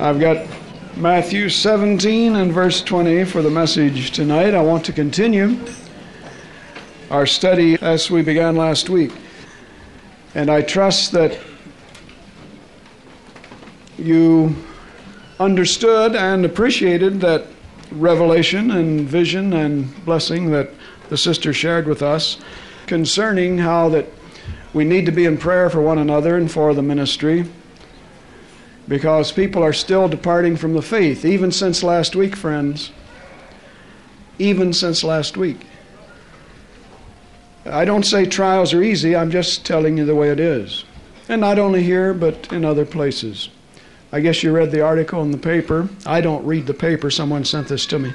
I've got Matthew 17 and verse 20 for the message tonight. I want to continue our study as we began last week. And I trust that you understood and appreciated that revelation and vision and blessing that the sister shared with us concerning how that we need to be in prayer for one another and for the ministry because people are still departing from the faith, even since last week, friends. Even since last week. I don't say trials are easy, I'm just telling you the way it is. And not only here, but in other places. I guess you read the article in the paper. I don't read the paper, someone sent this to me.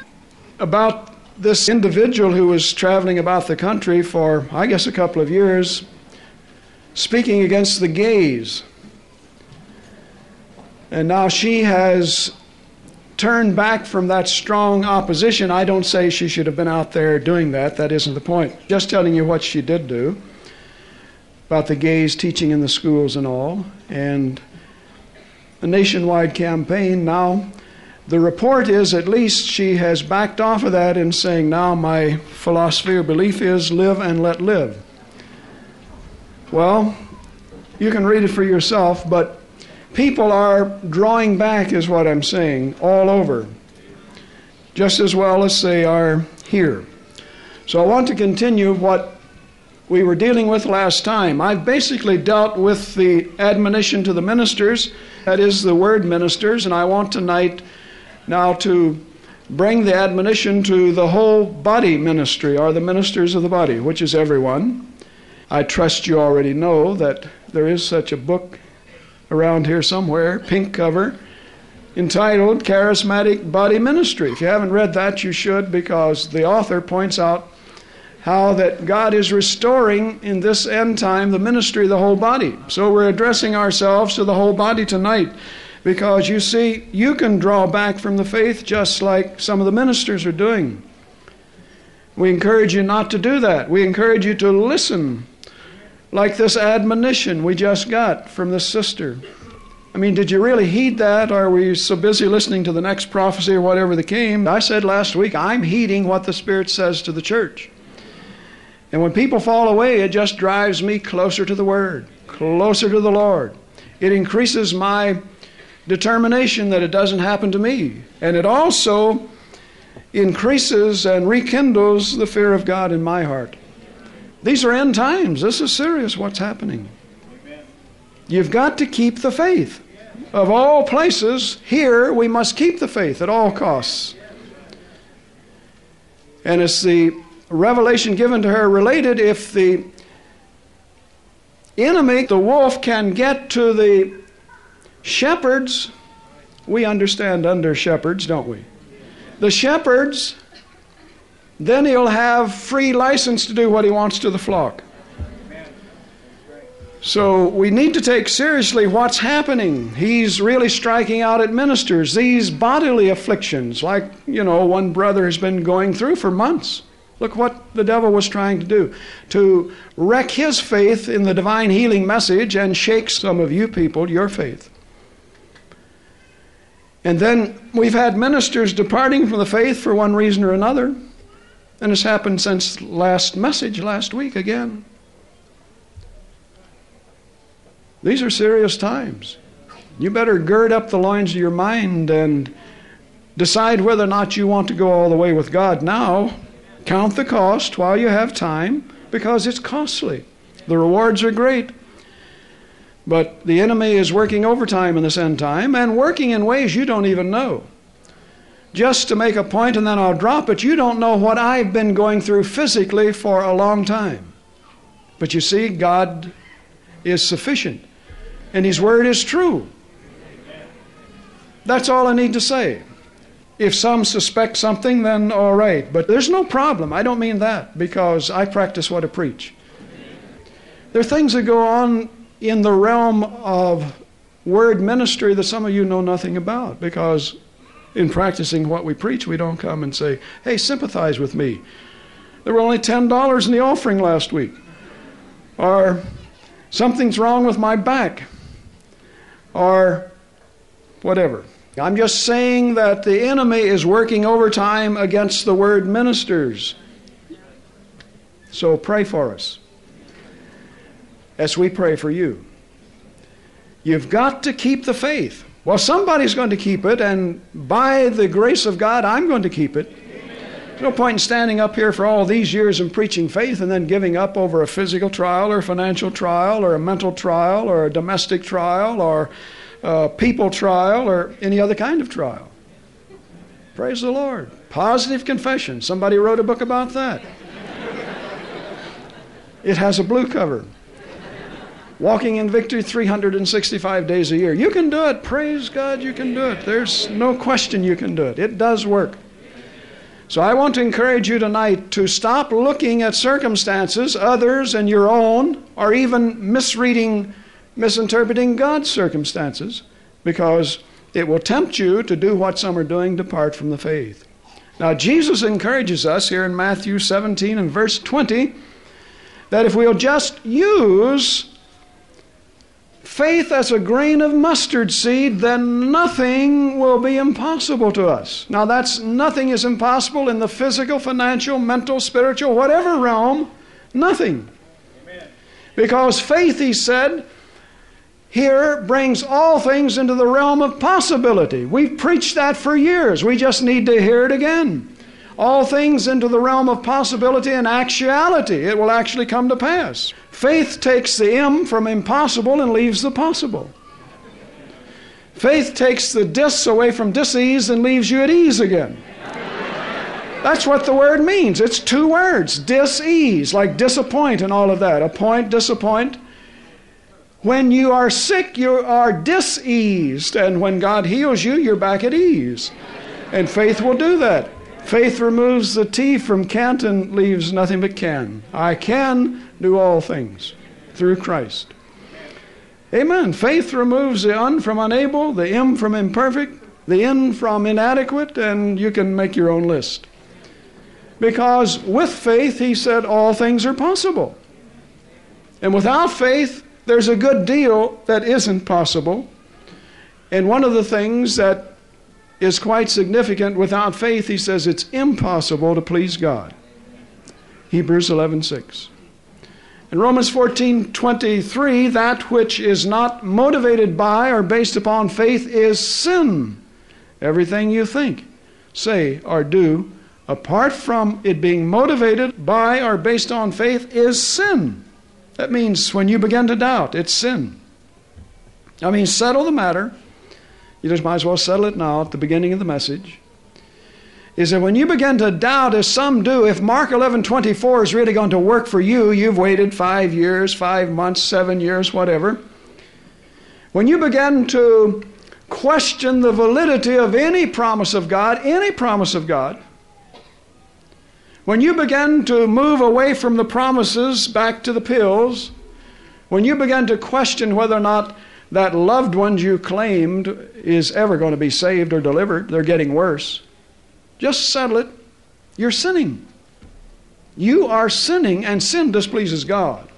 About this individual who was traveling about the country for, I guess, a couple of years, speaking against the gays. And now she has turned back from that strong opposition. I don't say she should have been out there doing that. That isn't the point. Just telling you what she did do about the gays teaching in the schools and all. And a nationwide campaign. Now, the report is at least she has backed off of that in saying, now my philosophy or belief is live and let live. Well, you can read it for yourself, but people are drawing back, is what I'm saying, all over, just as well as they are here. So I want to continue what we were dealing with last time. I've basically dealt with the admonition to the ministers, that is, the word ministers, and I want tonight now to bring the admonition to the whole body ministry, or the ministers of the body, which is everyone. I trust you already know that there is such a book around here somewhere, pink cover, entitled Charismatic Body Ministry. If you haven't read that, you should because the author points out how that God is restoring in this end time the ministry of the whole body. So we're addressing ourselves to the whole body tonight because you see, you can draw back from the faith just like some of the ministers are doing. We encourage you not to do that. We encourage you to listen like this admonition we just got from this sister. I mean, did you really heed that, or were you so busy listening to the next prophecy or whatever that came? I said last week, I'm heeding what the Spirit says to the church. And when people fall away, it just drives me closer to the Word, closer to the Lord. It increases my determination that it doesn't happen to me. And it also increases and rekindles the fear of God in my heart. These are end times. This is serious what's happening. You've got to keep the faith. Of all places, here we must keep the faith at all costs. And it's the revelation given to her related if the enemy, the wolf, can get to the shepherds, we understand under shepherds, don't we? The shepherds then he'll have free license to do what he wants to the flock. So we need to take seriously what's happening. He's really striking out at ministers. These bodily afflictions, like, you know, one brother has been going through for months. Look what the devil was trying to do to wreck his faith in the divine healing message and shake some of you people, your faith. And then we've had ministers departing from the faith for one reason or another. And it's happened since last message last week again. These are serious times. You better gird up the loins of your mind and decide whether or not you want to go all the way with God now. Count the cost while you have time because it's costly. The rewards are great. But the enemy is working overtime in this end time and working in ways you don't even know just to make a point and then I'll drop it. You don't know what I've been going through physically for a long time. But you see, God is sufficient, and His Word is true. That's all I need to say. If some suspect something, then all right. But there's no problem. I don't mean that because I practice what I preach. There are things that go on in the realm of word ministry that some of you know nothing about because in practicing what we preach, we don't come and say, hey, sympathize with me. There were only $10 in the offering last week. Or something's wrong with my back. Or whatever. I'm just saying that the enemy is working overtime against the word ministers. So pray for us as we pray for you. You've got to keep the faith. Well, somebody's going to keep it, and by the grace of God, I'm going to keep it. There's no point in standing up here for all these years and preaching faith and then giving up over a physical trial or a financial trial or a mental trial or a domestic trial or a people trial or any other kind of trial. Praise the Lord. Positive confession. Somebody wrote a book about that. It has a blue cover. Walking in victory 365 days a year. You can do it. Praise God, you can do it. There's no question you can do it. It does work. So I want to encourage you tonight to stop looking at circumstances, others and your own, or even misreading, misinterpreting God's circumstances, because it will tempt you to do what some are doing, depart from the faith. Now, Jesus encourages us here in Matthew 17 and verse 20 that if we'll just use faith as a grain of mustard seed, then nothing will be impossible to us. Now, that's nothing is impossible in the physical, financial, mental, spiritual, whatever realm. Nothing. Because faith, he said, here brings all things into the realm of possibility. We've preached that for years. We just need to hear it again all things into the realm of possibility and actuality. It will actually come to pass. Faith takes the M from impossible and leaves the possible. Faith takes the dis away from disease and leaves you at ease again. That's what the word means. It's two words dis-ease, like disappoint and all of that. Appoint, disappoint. When you are sick, you are diseased, and when God heals you, you're back at ease. And faith will do that. Faith removes the T from can't and leaves nothing but can. I can do all things through Christ. Amen. Faith removes the un from unable, the M from imperfect, the in from inadequate, and you can make your own list. Because with faith, he said, all things are possible. And without faith, there's a good deal that isn't possible. And one of the things that is quite significant. Without faith, he says it's impossible to please God. Hebrews 11:6. In Romans 14:23, that which is not motivated by or based upon faith is sin. Everything you think, say, or do apart from it being motivated by or based on faith is sin. That means when you begin to doubt, it's sin. I mean, settle the matter you just might as well settle it now at the beginning of the message. Is that when you begin to doubt, as some do, if Mark 11 24 is really going to work for you, you've waited five years, five months, seven years, whatever. When you begin to question the validity of any promise of God, any promise of God, when you begin to move away from the promises back to the pills, when you begin to question whether or not that loved ones you claimed is ever going to be saved or delivered. They're getting worse. Just settle it. You're sinning. You are sinning, and sin displeases God.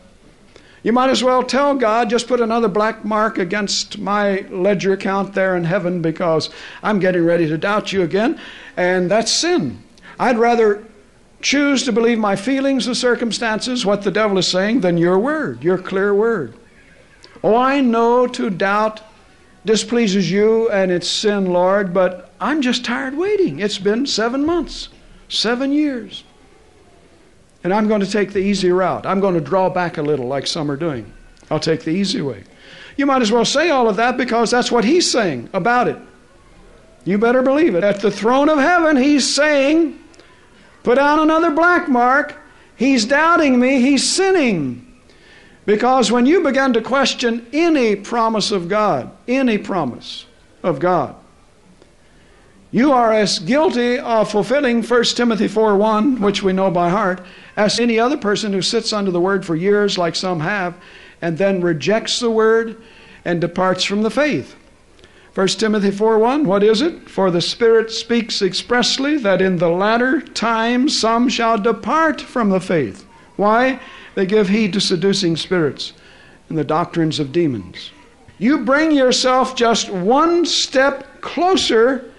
You might as well tell God, just put another black mark against my ledger account there in heaven because I'm getting ready to doubt you again, and that's sin. I'd rather choose to believe my feelings, the circumstances, what the devil is saying, than your word, your clear word. Oh, I know to doubt displeases you and it's sin, Lord, but I'm just tired waiting. It's been seven months, seven years. And I'm going to take the easy route. I'm going to draw back a little, like some are doing. I'll take the easy way. You might as well say all of that because that's what he's saying about it. You better believe it. At the throne of heaven, he's saying, Put down another black mark. He's doubting me. He's sinning. Because when you begin to question any promise of God, any promise of God, you are as guilty of fulfilling 1 Timothy 4:1, which we know by heart, as any other person who sits under the word for years, like some have, and then rejects the word and departs from the faith. 1 Timothy 4:1, what is it? For the Spirit speaks expressly that in the latter times some shall depart from the faith. Why? They give heed to seducing spirits and the doctrines of demons. You bring yourself just one step closer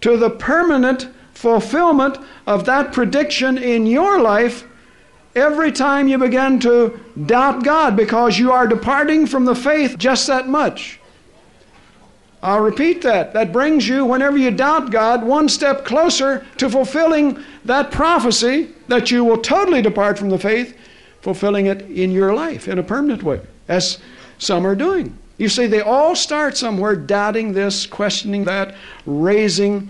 to the permanent fulfillment of that prediction in your life every time you begin to doubt God because you are departing from the faith just that much. I'll repeat that. That brings you, whenever you doubt God, one step closer to fulfilling that prophecy that you will totally depart from the faith, fulfilling it in your life in a permanent way, as some are doing. You see, they all start somewhere doubting this, questioning that, raising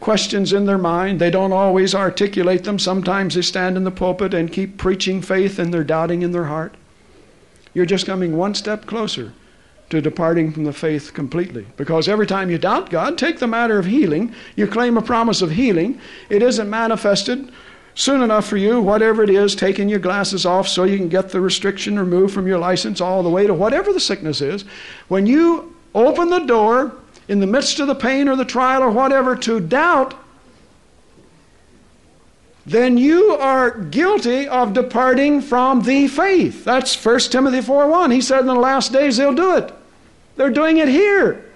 questions in their mind. They don't always articulate them. Sometimes they stand in the pulpit and keep preaching faith and they're doubting in their heart. You're just coming one step closer to departing from the faith completely. Because every time you doubt God, take the matter of healing, you claim a promise of healing, it isn't manifested soon enough for you, whatever it is, taking your glasses off so you can get the restriction removed from your license, all the way to whatever the sickness is. When you open the door in the midst of the pain or the trial or whatever to doubt, then you are guilty of departing from the faith. That's 1 Timothy 4 1. He said in the last days they'll do it. They're doing it here.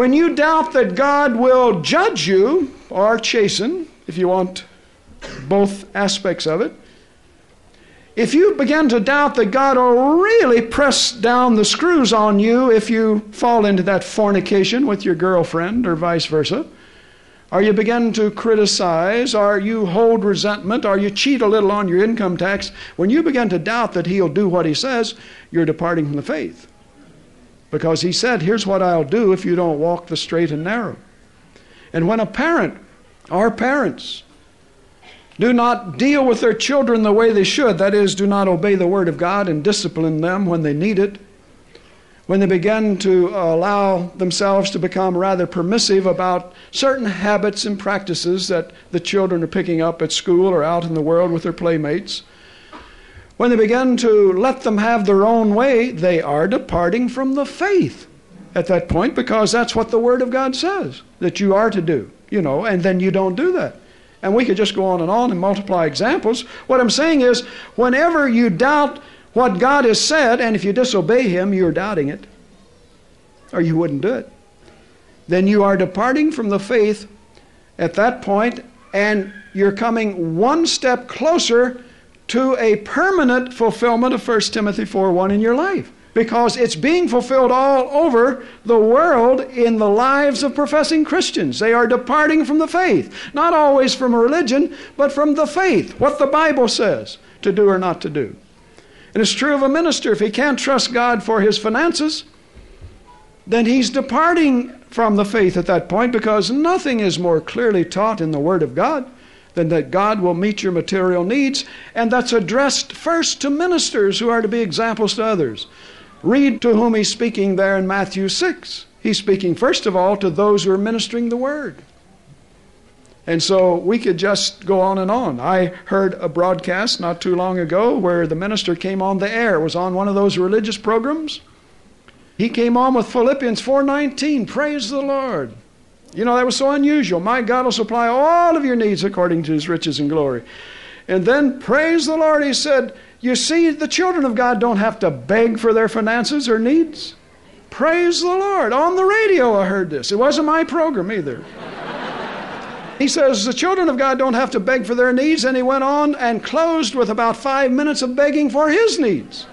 When you doubt that God will judge you or chasten, if you want both aspects of it, if you begin to doubt that God will really press down the screws on you if you fall into that fornication with your girlfriend or vice versa, or you begin to criticize, or you hold resentment, or you cheat a little on your income tax, when you begin to doubt that He'll do what He says, you're departing from the faith. Because He said, Here's what I'll do if you don't walk the straight and narrow. And when a parent, our parents, do not deal with their children the way they should, that is, do not obey the Word of God and discipline them when they need it, when they begin to allow themselves to become rather permissive about certain habits and practices that the children are picking up at school or out in the world with their playmates, when they begin to let them have their own way, they are departing from the faith at that point because that's what the Word of God says that you are to do, you know, and then you don't do that. And we could just go on and on and multiply examples. What I'm saying is, whenever you doubt what God has said, and if you disobey Him, you're doubting it, or you wouldn't do it. Then you are departing from the faith at that point, and you're coming one step closer to a permanent fulfillment of 1 Timothy 4 1 in your life. Because it's being fulfilled all over the world in the lives of professing Christians. They are departing from the faith. Not always from a religion, but from the faith, what the Bible says to do or not to do. And it's true of a minister. If he can't trust God for his finances, then he's departing from the faith at that point because nothing is more clearly taught in the Word of God than that God will meet your material needs, and that's addressed first to ministers who are to be examples to others. Read to whom he's speaking there in Matthew 6. He's speaking, first of all, to those who are ministering the Word. And so we could just go on and on. I heard a broadcast not too long ago where the minister came on the air. Was on one of those religious programs. He came on with Philippians 4:19. Praise the Lord. You know, that was so unusual. My God will supply all of your needs according to his riches and glory. And then, praise the Lord, he said, You see, the children of God don't have to beg for their finances or needs. Praise the Lord. On the radio, I heard this. It wasn't my program either. He says the children of God don't have to beg for their needs, and he went on and closed with about five minutes of begging for his needs.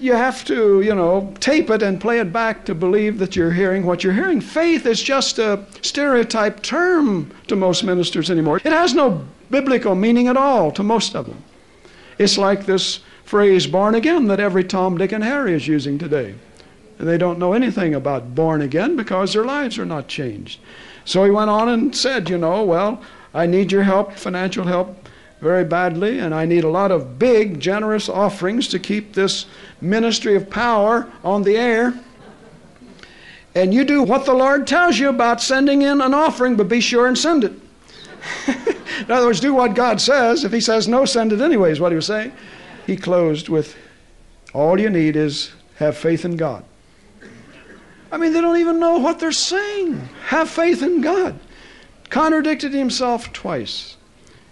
You have to, you know, tape it and play it back to believe that you're hearing what you're hearing. Faith is just a stereotype term to most ministers anymore. It has no biblical meaning at all to most of them. It's like this phrase, born again, that every Tom, Dick, and Harry is using today. And they don't know anything about born again because their lives are not changed. So he went on and said, You know, well, I need your help, financial help, very badly, and I need a lot of big, generous offerings to keep this ministry of power on the air. And you do what the Lord tells you about sending in an offering, but be sure and send it. in other words, do what God says. If He says no, send it anyways, what He was saying. He closed with all you need is have faith in God. I mean, they don't even know what they're saying. Have faith in God. Contradicted himself twice.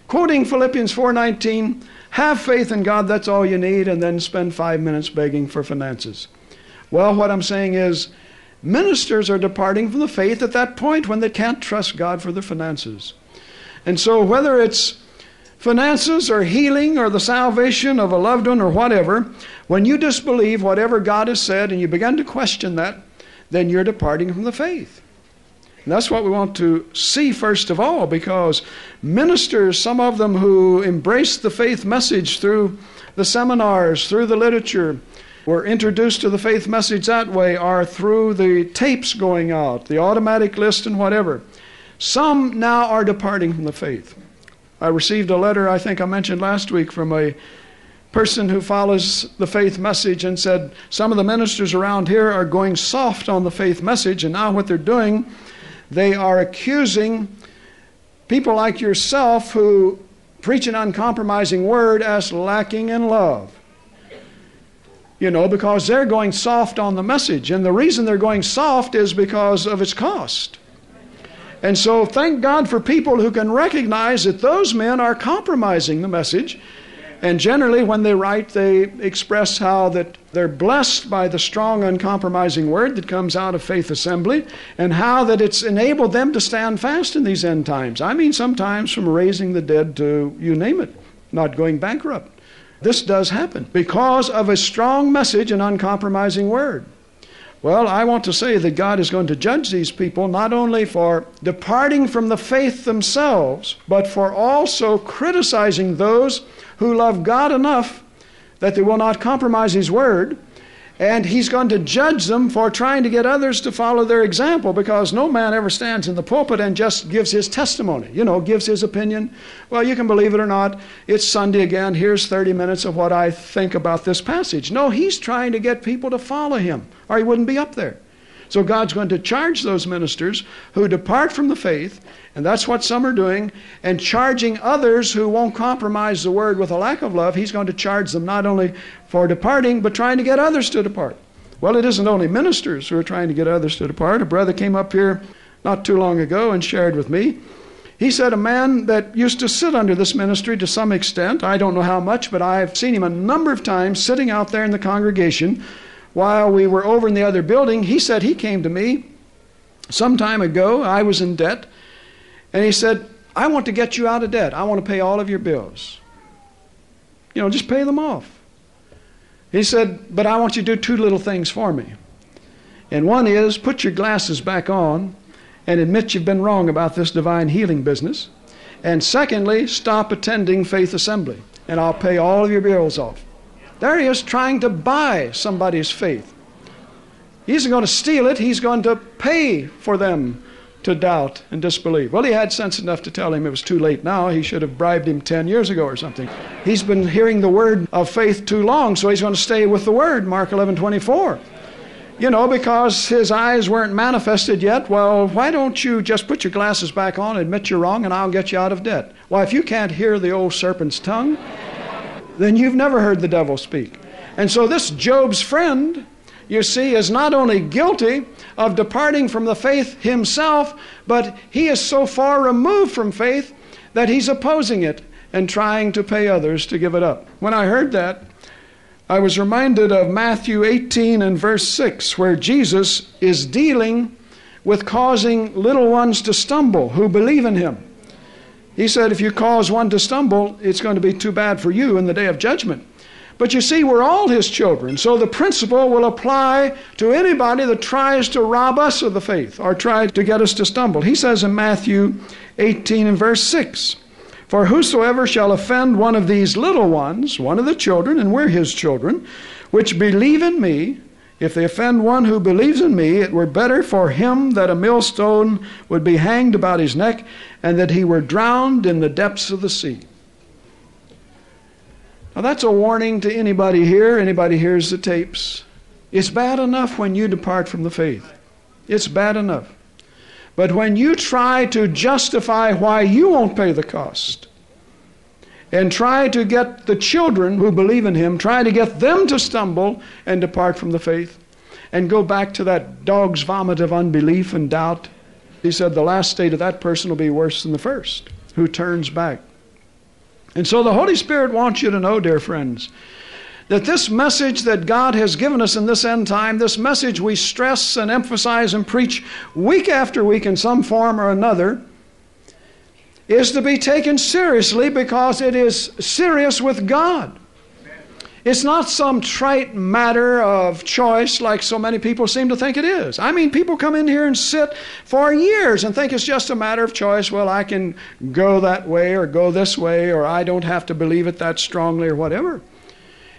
Quoting Philippians 4:19, have faith in God, that's all you need, and then spend five minutes begging for finances. Well, what I'm saying is, ministers are departing from the faith at that point when they can't trust God for their finances. And so, whether it's finances or healing or the salvation of a loved one or whatever, when you disbelieve whatever God has said and you begin to question that, then you're departing from the faith. And that's what we want to see first of all, because ministers, some of them who embraced the faith message through the seminars, through the literature, were introduced to the faith message that way, are through the tapes going out, the automatic list, and whatever. Some now are departing from the faith. I received a letter, I think I mentioned last week, from a person who follows the faith message and said some of the ministers around here are going soft on the faith message, and now what they're doing they are accusing people like yourself who preach an uncompromising word as lacking in love. You know, because they're going soft on the message. And the reason they're going soft is because of its cost. And so, thank God for people who can recognize that those men are compromising the message and generally, when they write, they express how that they're blessed by the strong, uncompromising word that comes out of Faith Assembly, and how that it's enabled them to stand fast in these end times. I mean, sometimes from raising the dead to you name it, not going bankrupt. This does happen because of a strong message and uncompromising word. Well, I want to say that God is going to judge these people not only for departing from the faith themselves, but for also criticizing those who love God enough that they will not compromise His word. And he's going to judge them for trying to get others to follow their example because no man ever stands in the pulpit and just gives his testimony, you know, gives his opinion. Well, you can believe it or not. It's Sunday again. Here's 30 minutes of what I think about this passage. No, he's trying to get people to follow him or he wouldn't be up there. So God's going to charge those ministers who depart from the faith, and that's what some are doing, and charging others who won't compromise the word with a lack of love. He's going to charge them not only for departing, but trying to get others to depart. Well, it isn't only ministers who are trying to get others to depart. A brother came up here not too long ago and shared with me. He said a man that used to sit under this ministry to some extent, I don't know how much, but I've seen him a number of times sitting out there in the congregation while we were over in the other building, he said he came to me some time ago. I was in debt. And he said, I want to get you out of debt. I want to pay all of your bills. You know, just pay them off. He said, But I want you to do two little things for me. And one is put your glasses back on and admit you've been wrong about this divine healing business. And secondly, stop attending Faith Assembly, and I'll pay all of your bills off. There he is trying to buy somebody's faith. He isn't going to steal it, he's going to pay for them to doubt and disbelieve. Well, he had sense enough to tell him it was too late now. He should have bribed him 10 years ago or something. He's been hearing the word of faith too long, so he's going to stay with the word, Mark 11 24. You know, because his eyes weren't manifested yet, well, why don't you just put your glasses back on, admit you're wrong, and I'll get you out of debt? Why, if you can't hear the old serpent's tongue, then you've never heard the devil speak. And so, this Job's friend, you see, is not only guilty of departing from the faith himself, but he is so far removed from faith that he's opposing it and trying to pay others to give it up. When I heard that, I was reminded of Matthew 18 and verse 6, where Jesus is dealing with causing little ones to stumble who believe in him. He said, if you cause one to stumble, it's going to be too bad for you in the day of judgment. But you see, we're all his children, so the principle will apply to anybody that tries to rob us of the faith or tries to get us to stumble. He says in Matthew 18 and verse 6 For whosoever shall offend one of these little ones, one of the children, and we're his children, which believe in me, if they offend one who believes in me, it were better for him that a millstone would be hanged about his neck and that he were drowned in the depths of the sea. Now, that's a warning to anybody here. Anybody hears the tapes. It's bad enough when you depart from the faith. It's bad enough. But when you try to justify why you won't pay the cost, and try to get the children who believe in him, try to get them to stumble and depart from the faith and go back to that dog's vomit of unbelief and doubt. He said the last state of that person will be worse than the first, who turns back. And so the Holy Spirit wants you to know, dear friends, that this message that God has given us in this end time, this message we stress and emphasize and preach week after week in some form or another, is to be taken seriously because it is serious with God. It's not some trite matter of choice like so many people seem to think it is. I mean, people come in here and sit for years and think it's just a matter of choice. Well, I can go that way or go this way, or I don't have to believe it that strongly or whatever.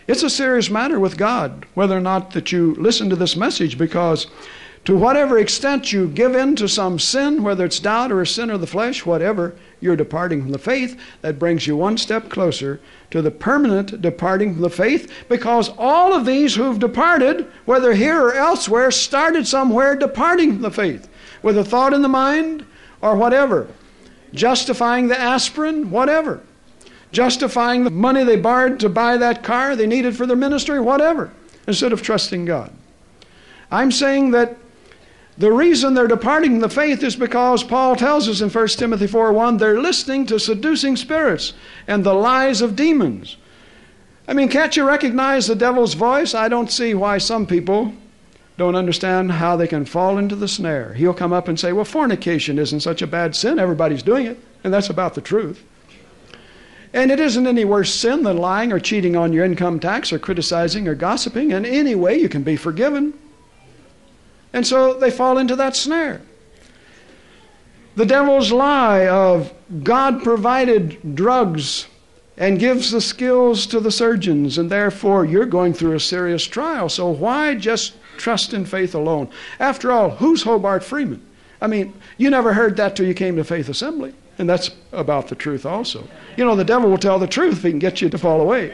It's a serious matter with God whether or not that you listen to this message because to whatever extent you give in to some sin, whether it's doubt or a sin of the flesh, whatever, you're departing from the faith. That brings you one step closer to the permanent departing from the faith because all of these who've departed, whether here or elsewhere, started somewhere departing from the faith with a thought in the mind or whatever, justifying the aspirin, whatever justifying the money they borrowed to buy that car they needed for their ministry, whatever, instead of trusting God. I'm saying that the reason they're departing the faith is because Paul tells us in 1 Timothy 4 1, they're listening to seducing spirits and the lies of demons. I mean, can't you recognize the devil's voice? I don't see why some people don't understand how they can fall into the snare. He'll come up and say, Well, fornication isn't such a bad sin. Everybody's doing it. And that's about the truth. And it isn't any worse sin than lying or cheating on your income tax or criticizing or gossiping. In any way, you can be forgiven. And so they fall into that snare. The devil's lie of God provided drugs and gives the skills to the surgeons, and therefore you're going through a serious trial. So why just trust in faith alone? After all, who's Hobart Freeman? I mean, you never heard that till you came to Faith Assembly. And that's about the truth also. You know, the devil will tell the truth if he can get you to fall away.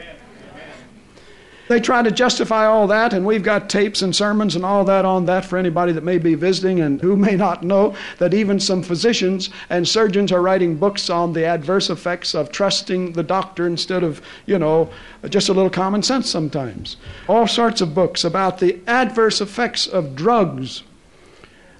They try to justify all that, and we've got tapes and sermons and all that on that for anybody that may be visiting and who may not know that even some physicians and surgeons are writing books on the adverse effects of trusting the doctor instead of, you know, just a little common sense sometimes. All sorts of books about the adverse effects of drugs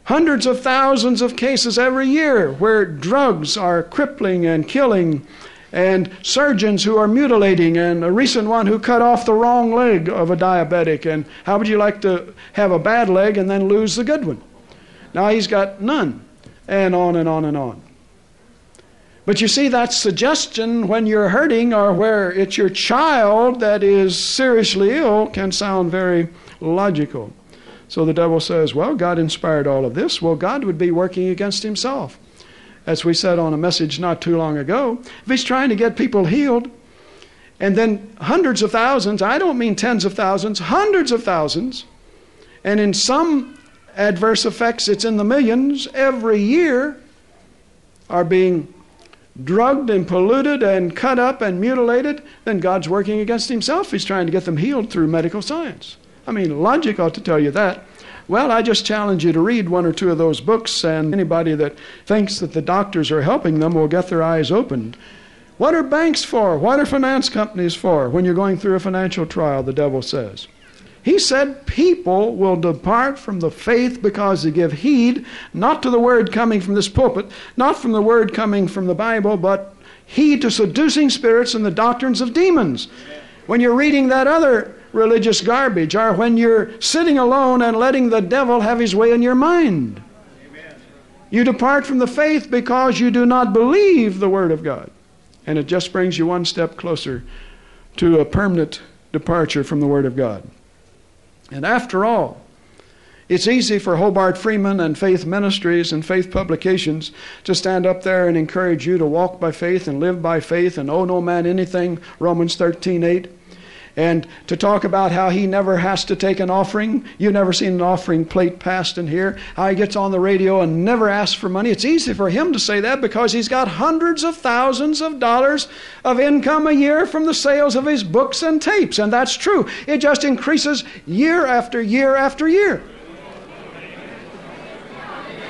hundreds of thousands of cases every year where drugs are crippling and killing, and surgeons who are mutilating, and a recent one who cut off the wrong leg of a diabetic. And how would you like to have a bad leg and then lose the good one? Now he's got none, and on and on and on. But you see, that suggestion when you're hurting or where it's your child that is seriously ill can sound very logical. So the devil says, Well, God inspired all of this. Well, God would be working against himself. As we said on a message not too long ago, if he's trying to get people healed, and then hundreds of thousands, I don't mean tens of thousands, hundreds of thousands, and in some adverse effects, it's in the millions every year, are being drugged and polluted and cut up and mutilated, then God's working against himself. He's trying to get them healed through medical science. I mean, logic ought to tell you that. Well, I just challenge you to read one or two of those books, and anybody that thinks that the doctors are helping them will get their eyes opened. What are banks for? What are finance companies for when you're going through a financial trial, the devil says? He said people will depart from the faith because they give heed not to the word coming from this pulpit, not from the word coming from the Bible, but heed to seducing spirits and the doctrines of demons. When you're reading that other religious garbage, or when you're sitting alone and letting the devil have his way in your mind. You depart from the faith because you do not believe the Word of God. And it just brings you one step closer to a permanent departure from the Word of God. And after all, it's easy for Hobart Freeman and Faith Ministries and Faith Publications to stand up there and encourage you to walk by faith and live by faith and owe no man anything, Romans 13 8 and to talk about how he never has to take an offering. You've never seen an offering plate passed in here. How he gets on the radio and never asks for money. It's easy for him to say that because he's got hundreds of thousands of dollars of income a year from the sales of his books and tapes. And that's true. It just increases year after year after year.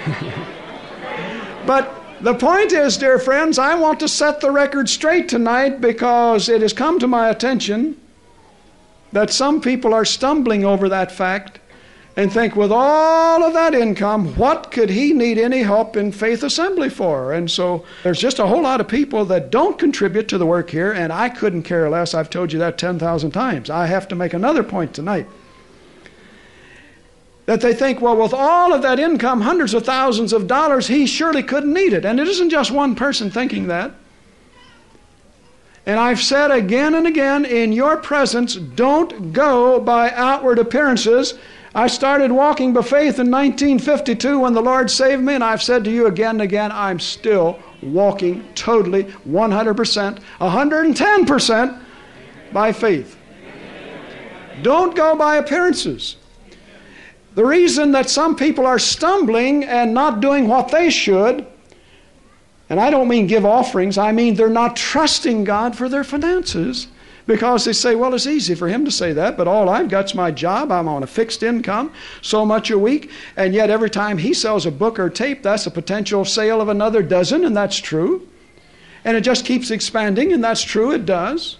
but the point is, dear friends, I want to set the record straight tonight because it has come to my attention that some people are stumbling over that fact and think with all of that income, what could he need any help in Faith Assembly for? And so there's just a whole lot of people that don't contribute to the work here, and I couldn't care less. I've told you that 10,000 times. I have to make another point tonight. That they think, well, with all of that income, hundreds of thousands of dollars, he surely couldn't need it. And it isn't just one person thinking that. And I've said again and again in your presence, don't go by outward appearances I started walking by faith in 1952 when the Lord saved me, and I've said to you again and again, I'm still walking totally 100%, 110% by faith. Don't go by appearances. The reason that some people are stumbling and not doing what they should, and I don't mean give offerings, I mean they're not trusting God for their finances because they say, well, it's easy for him to say that, but all I've got's my job. I'm on a fixed income, so much a week. And yet, every time he sells a book or tape, that's a potential sale of another dozen, and that's true. And it just keeps expanding, and that's true, it does.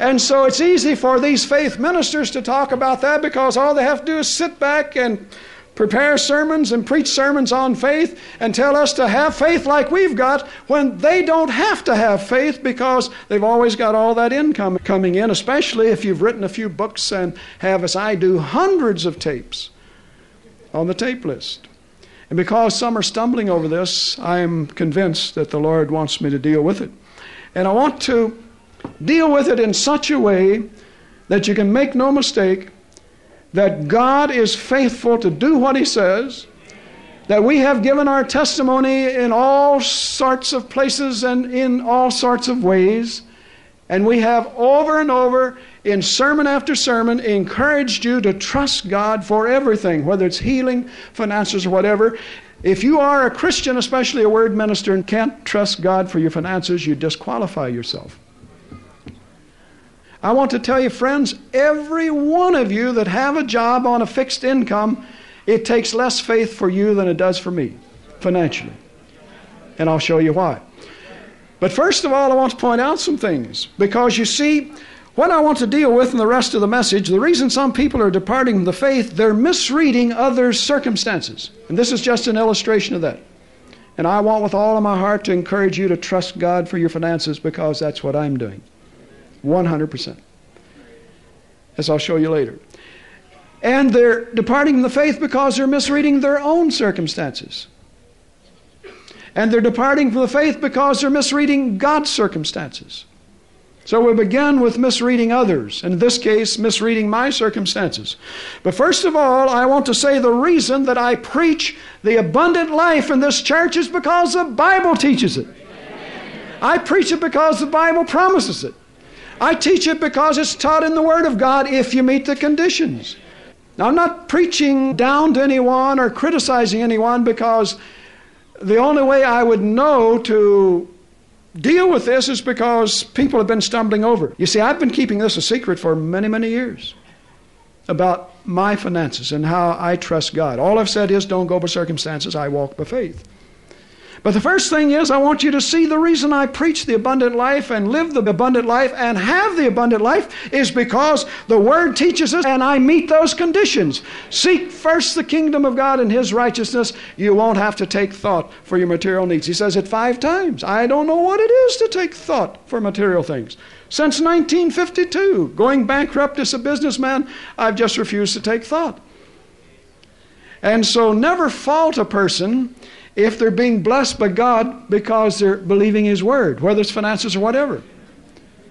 And so it's easy for these faith ministers to talk about that because all they have to do is sit back and prepare sermons and preach sermons on faith and tell us to have faith like we've got when they don't have to have faith because they've always got all that income coming in, especially if you've written a few books and have, as I do, hundreds of tapes on the tape list. And because some are stumbling over this, I am convinced that the Lord wants me to deal with it. And I want to deal with it in such a way that you can make no mistake that God is faithful to do what He says, that we have given our testimony in all sorts of places and in all sorts of ways, and we have over and over in sermon after sermon encouraged you to trust God for everything, whether it's healing, finances, or whatever. If you are a Christian, especially a word minister, and can't trust God for your finances, you disqualify yourself. I want to tell you, friends, every one of you that have a job on a fixed income, it takes less faith for you than it does for me financially. And I'll show you why. But first of all, I want to point out some things. Because you see, what I want to deal with in the rest of the message, the reason some people are departing from the faith, they're misreading others' circumstances. And this is just an illustration of that. And I want with all of my heart to encourage you to trust God for your finances because that's what I'm doing. 100%. As I'll show you later. And they're departing from the faith because they're misreading their own circumstances. And they're departing from the faith because they're misreading God's circumstances. So we begin with misreading others, in this case, misreading my circumstances. But first of all, I want to say the reason that I preach the abundant life in this church is because the Bible teaches it. I preach it because the Bible promises it. I teach it because it's taught in the Word of God if you meet the conditions. Now, I'm not preaching down to anyone or criticizing anyone because the only way I would know to deal with this is because people have been stumbling over. You see, I've been keeping this a secret for many, many years about my finances and how I trust God. All I've said is don't go by circumstances, I walk by faith. But the first thing is, I want you to see the reason I preach the abundant life and live the abundant life and have the abundant life is because the Word teaches us and I meet those conditions. Seek first the kingdom of God and His righteousness. You won't have to take thought for your material needs. He says it five times. I don't know what it is to take thought for material things. Since 1952, going bankrupt as a businessman, I've just refused to take thought. And so never fault a person if they're being blessed by God because they're believing His Word, whether it's finances or whatever.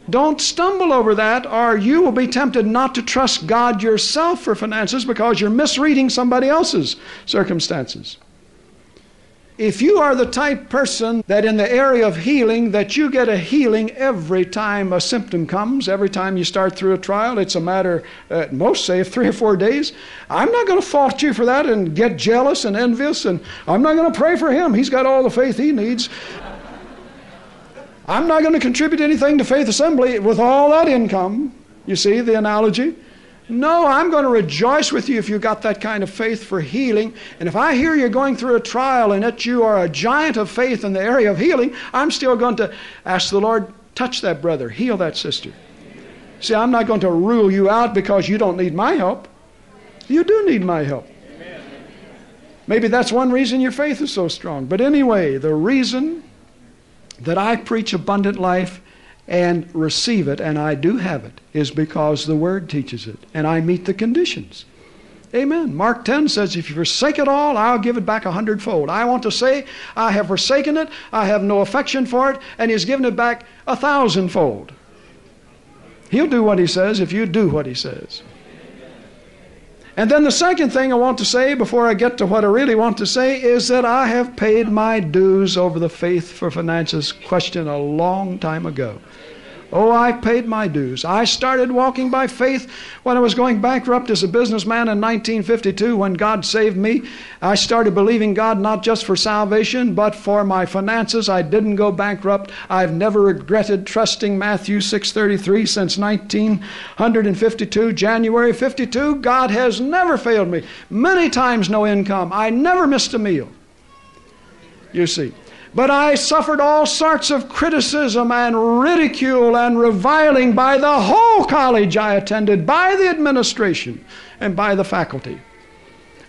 Don't stumble over that, or you will be tempted not to trust God yourself for finances because you're misreading somebody else's circumstances. If you are the type person that in the area of healing that you get a healing every time a symptom comes, every time you start through a trial, it's a matter at most say of three or four days. I'm not going to fault you for that and get jealous and envious, and I'm not going to pray for him. He's got all the faith he needs. I'm not going to contribute anything to Faith Assembly with all that income. You see the analogy? No, I'm going to rejoice with you if you've got that kind of faith for healing. And if I hear you're going through a trial and that you are a giant of faith in the area of healing, I'm still going to ask the Lord, touch that brother, heal that sister. See, I'm not going to rule you out because you don't need my help. You do need my help. Maybe that's one reason your faith is so strong. But anyway, the reason that I preach abundant life and receive it, and I do have it, is because the Word teaches it, and I meet the conditions. Amen. Mark 10 says, If you forsake it all, I'll give it back a hundredfold. I want to say, I have forsaken it, I have no affection for it, and He's given it back a thousandfold. He'll do what He says if you do what He says. And then the second thing I want to say before I get to what I really want to say is that I have paid my dues over the faith for finances question a long time ago. Oh, I paid my dues. I started walking by faith when I was going bankrupt as a businessman in 1952 when God saved me. I started believing God not just for salvation, but for my finances. I didn't go bankrupt. I've never regretted trusting Matthew 6:33 since 1952, January 52. God has never failed me. Many times no income. I never missed a meal. You see. But I suffered all sorts of criticism and ridicule and reviling by the whole college I attended, by the administration, and by the faculty.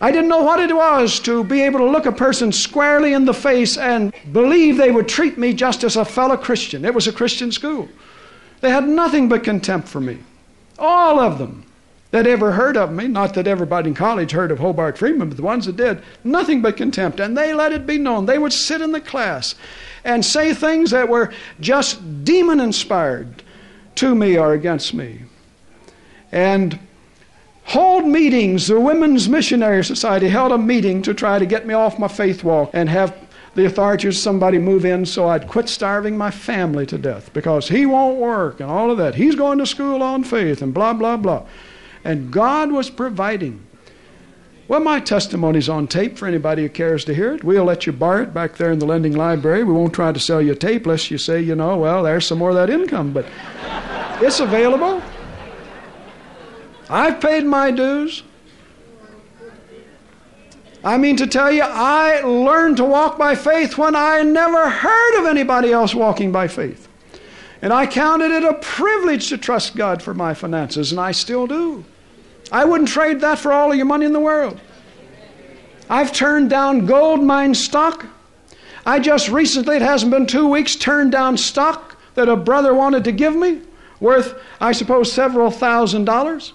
I didn't know what it was to be able to look a person squarely in the face and believe they would treat me just as a fellow Christian. It was a Christian school. They had nothing but contempt for me. All of them that ever heard of me, not that everybody in college heard of Hobart Freeman, but the ones that did, nothing but contempt. And they let it be known. They would sit in the class and say things that were just demon inspired to me or against me. And hold meetings. The Women's Missionary Society held a meeting to try to get me off my faith walk and have the authorities, somebody move in so I'd quit starving my family to death because he won't work and all of that. He's going to school on faith and blah, blah, blah and God was providing. Well, my testimony's on tape for anybody who cares to hear it. We'll let you borrow it back there in the lending library. We won't try to sell you a tape lest you say, you know, well, there's some more of that income, but it's available. I've paid my dues. I mean to tell you, I learned to walk by faith when I never heard of anybody else walking by faith. And I counted it a privilege to trust God for my finances, and I still do. I wouldn't trade that for all of your money in the world. I've turned down gold mine stock. I just recently, it hasn't been two weeks, turned down stock that a brother wanted to give me, worth, I suppose, several thousand dollars.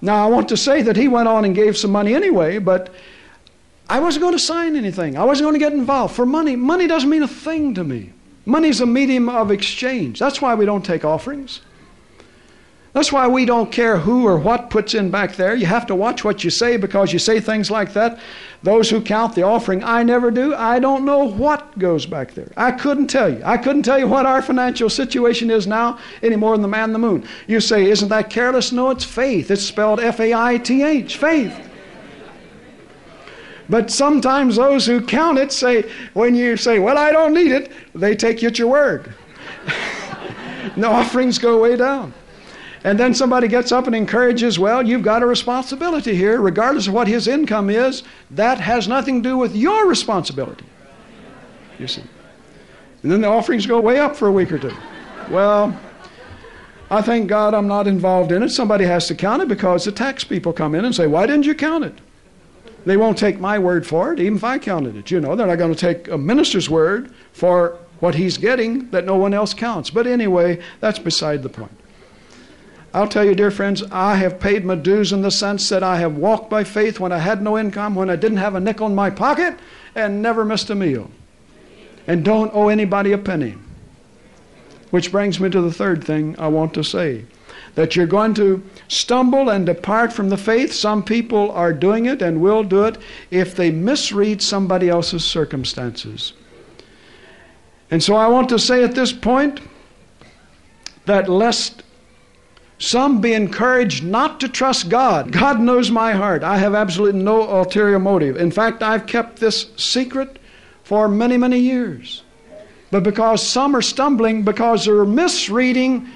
Now, I want to say that he went on and gave some money anyway, but I wasn't going to sign anything. I wasn't going to get involved. For money, money doesn't mean a thing to me. Money's a medium of exchange. That's why we don't take offerings. That's why we don't care who or what puts in back there. You have to watch what you say because you say things like that. Those who count the offering, I never do. I don't know what goes back there. I couldn't tell you. I couldn't tell you what our financial situation is now any more than the man in the moon. You say, isn't that careless? No, it's faith. It's spelled F A I T H, faith. But sometimes those who count it say, when you say, Well, I don't need it, they take you at your word. the offerings go way down. And then somebody gets up and encourages, Well, you've got a responsibility here, regardless of what his income is. That has nothing to do with your responsibility. You see. And then the offerings go way up for a week or two. Well, I thank God I'm not involved in it. Somebody has to count it because the tax people come in and say, Why didn't you count it? They won't take my word for it, even if I counted it. You know, they're not going to take a minister's word for what he's getting that no one else counts. But anyway, that's beside the point. I'll tell you, dear friends, I have paid my dues in the sense that I have walked by faith when I had no income, when I didn't have a nickel in my pocket, and never missed a meal. And don't owe anybody a penny. Which brings me to the third thing I want to say that you're going to stumble and depart from the faith. Some people are doing it and will do it if they misread somebody else's circumstances. And so I want to say at this point that lest some be encouraged not to trust God. God knows my heart. I have absolutely no ulterior motive. In fact, I've kept this secret for many, many years. But because some are stumbling, because they're misreading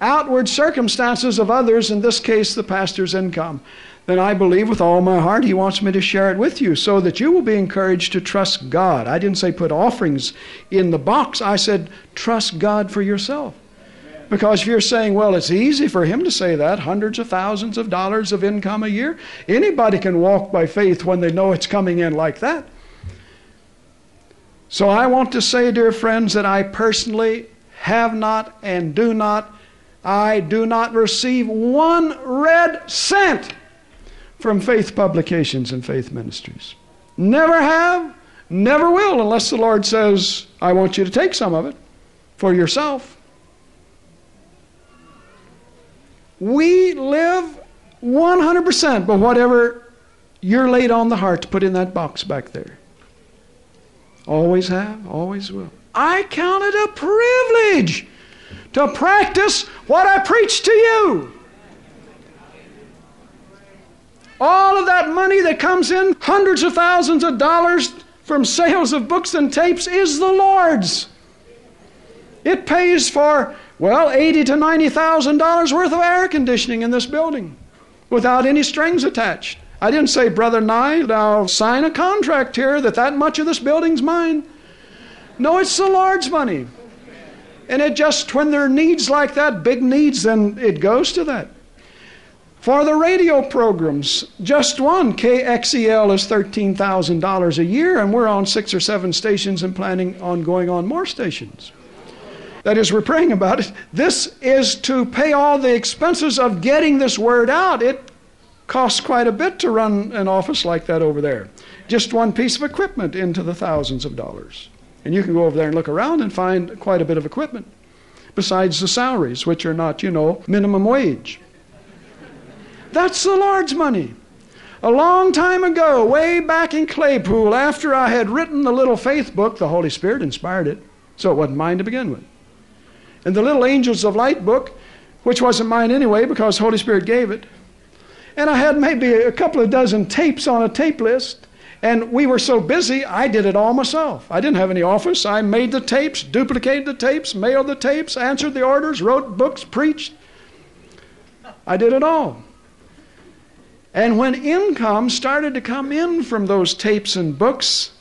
outward circumstances of others, in this case, the pastor's income, then I believe with all my heart he wants me to share it with you so that you will be encouraged to trust God. I didn't say put offerings in the box, I said trust God for yourself. Because if you're saying, well, it's easy for him to say that, hundreds of thousands of dollars of income a year, anybody can walk by faith when they know it's coming in like that. So I want to say, dear friends, that I personally have not and do not, I do not receive one red cent from faith publications and faith ministries. Never have, never will, unless the Lord says, I want you to take some of it for yourself. We live 100% by whatever you're laid on the heart to put in that box back there. Always have, always will. I count it a privilege to practice what I preach to you. All of that money that comes in, hundreds of thousands of dollars from sales of books and tapes, is the Lord's. It pays for, well, eighty to ninety thousand dollars worth of air conditioning in this building without any strings attached. I didn't say, Brother Nye, now sign a contract here that that much of this building's mine. No, it's the Lord's money. And it just, when there are needs like that, big needs, then it goes to that. For the radio programs, just one KXEL is $13,000 a year, and we're on six or seven stations and planning on going on more stations. That is, we're praying about it. This is to pay all the expenses of getting this word out. It costs quite a bit to run an office like that over there. Just one piece of equipment into the thousands of dollars. And you can go over there and look around and find quite a bit of equipment, besides the salaries, which are not, you know, minimum wage. That's the Lord's money. A long time ago, way back in Claypool, after I had written the little faith book, the Holy Spirit inspired it, so it wasn't mine to begin with. And the little Angels of Light book, which wasn't mine anyway because the Holy Spirit gave it. And I had maybe a couple of dozen tapes on a tape list. And we were so busy, I did it all myself. I didn't have any office. I made the tapes, duplicated the tapes, mailed the tapes, answered the orders, wrote books, preached. I did it all. And when income started to come in from those tapes and books,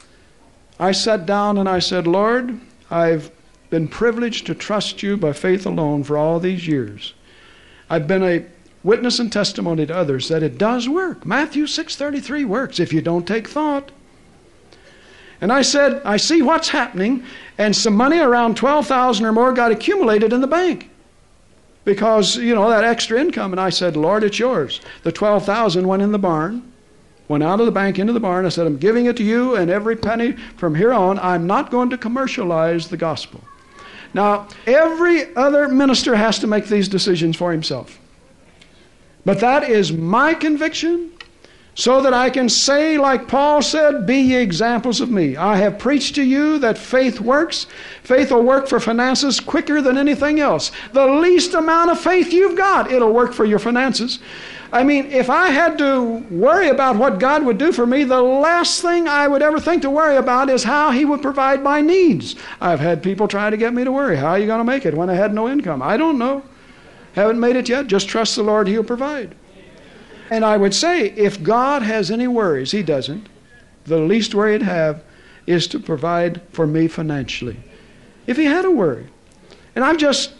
I sat down and I said, Lord, I've been privileged to trust you by faith alone for all these years. I've been a witness and testimony to others that it does work. Matthew 6:33 works if you don't take thought. And I said, I see what's happening, and some money around 12,000 or more got accumulated in the bank because you know that extra income. And i said lord it's yours. The 12000 went in the barn went out of the bank into the barn. I said i'm giving it to you and every penny from here on. I'm not going to commercialize the gospel. Now every other minister has to make these decisions for himself but that is my conviction so that I can say, like Paul said, Be ye examples of me. I have preached to you that faith works. Faith will work for finances quicker than anything else. The least amount of faith you've got, it'll work for your finances. I mean, if I had to worry about what God would do for me, the last thing I would ever think to worry about is how He would provide my needs. I've had people try to get me to worry. How are you going to make it when I had no income? I don't know. Haven't made it yet. Just trust the Lord, He'll provide. And I would say, if God has any worries, He doesn't. The least worry He'd have is to provide for me financially. If He had a worry. And I've just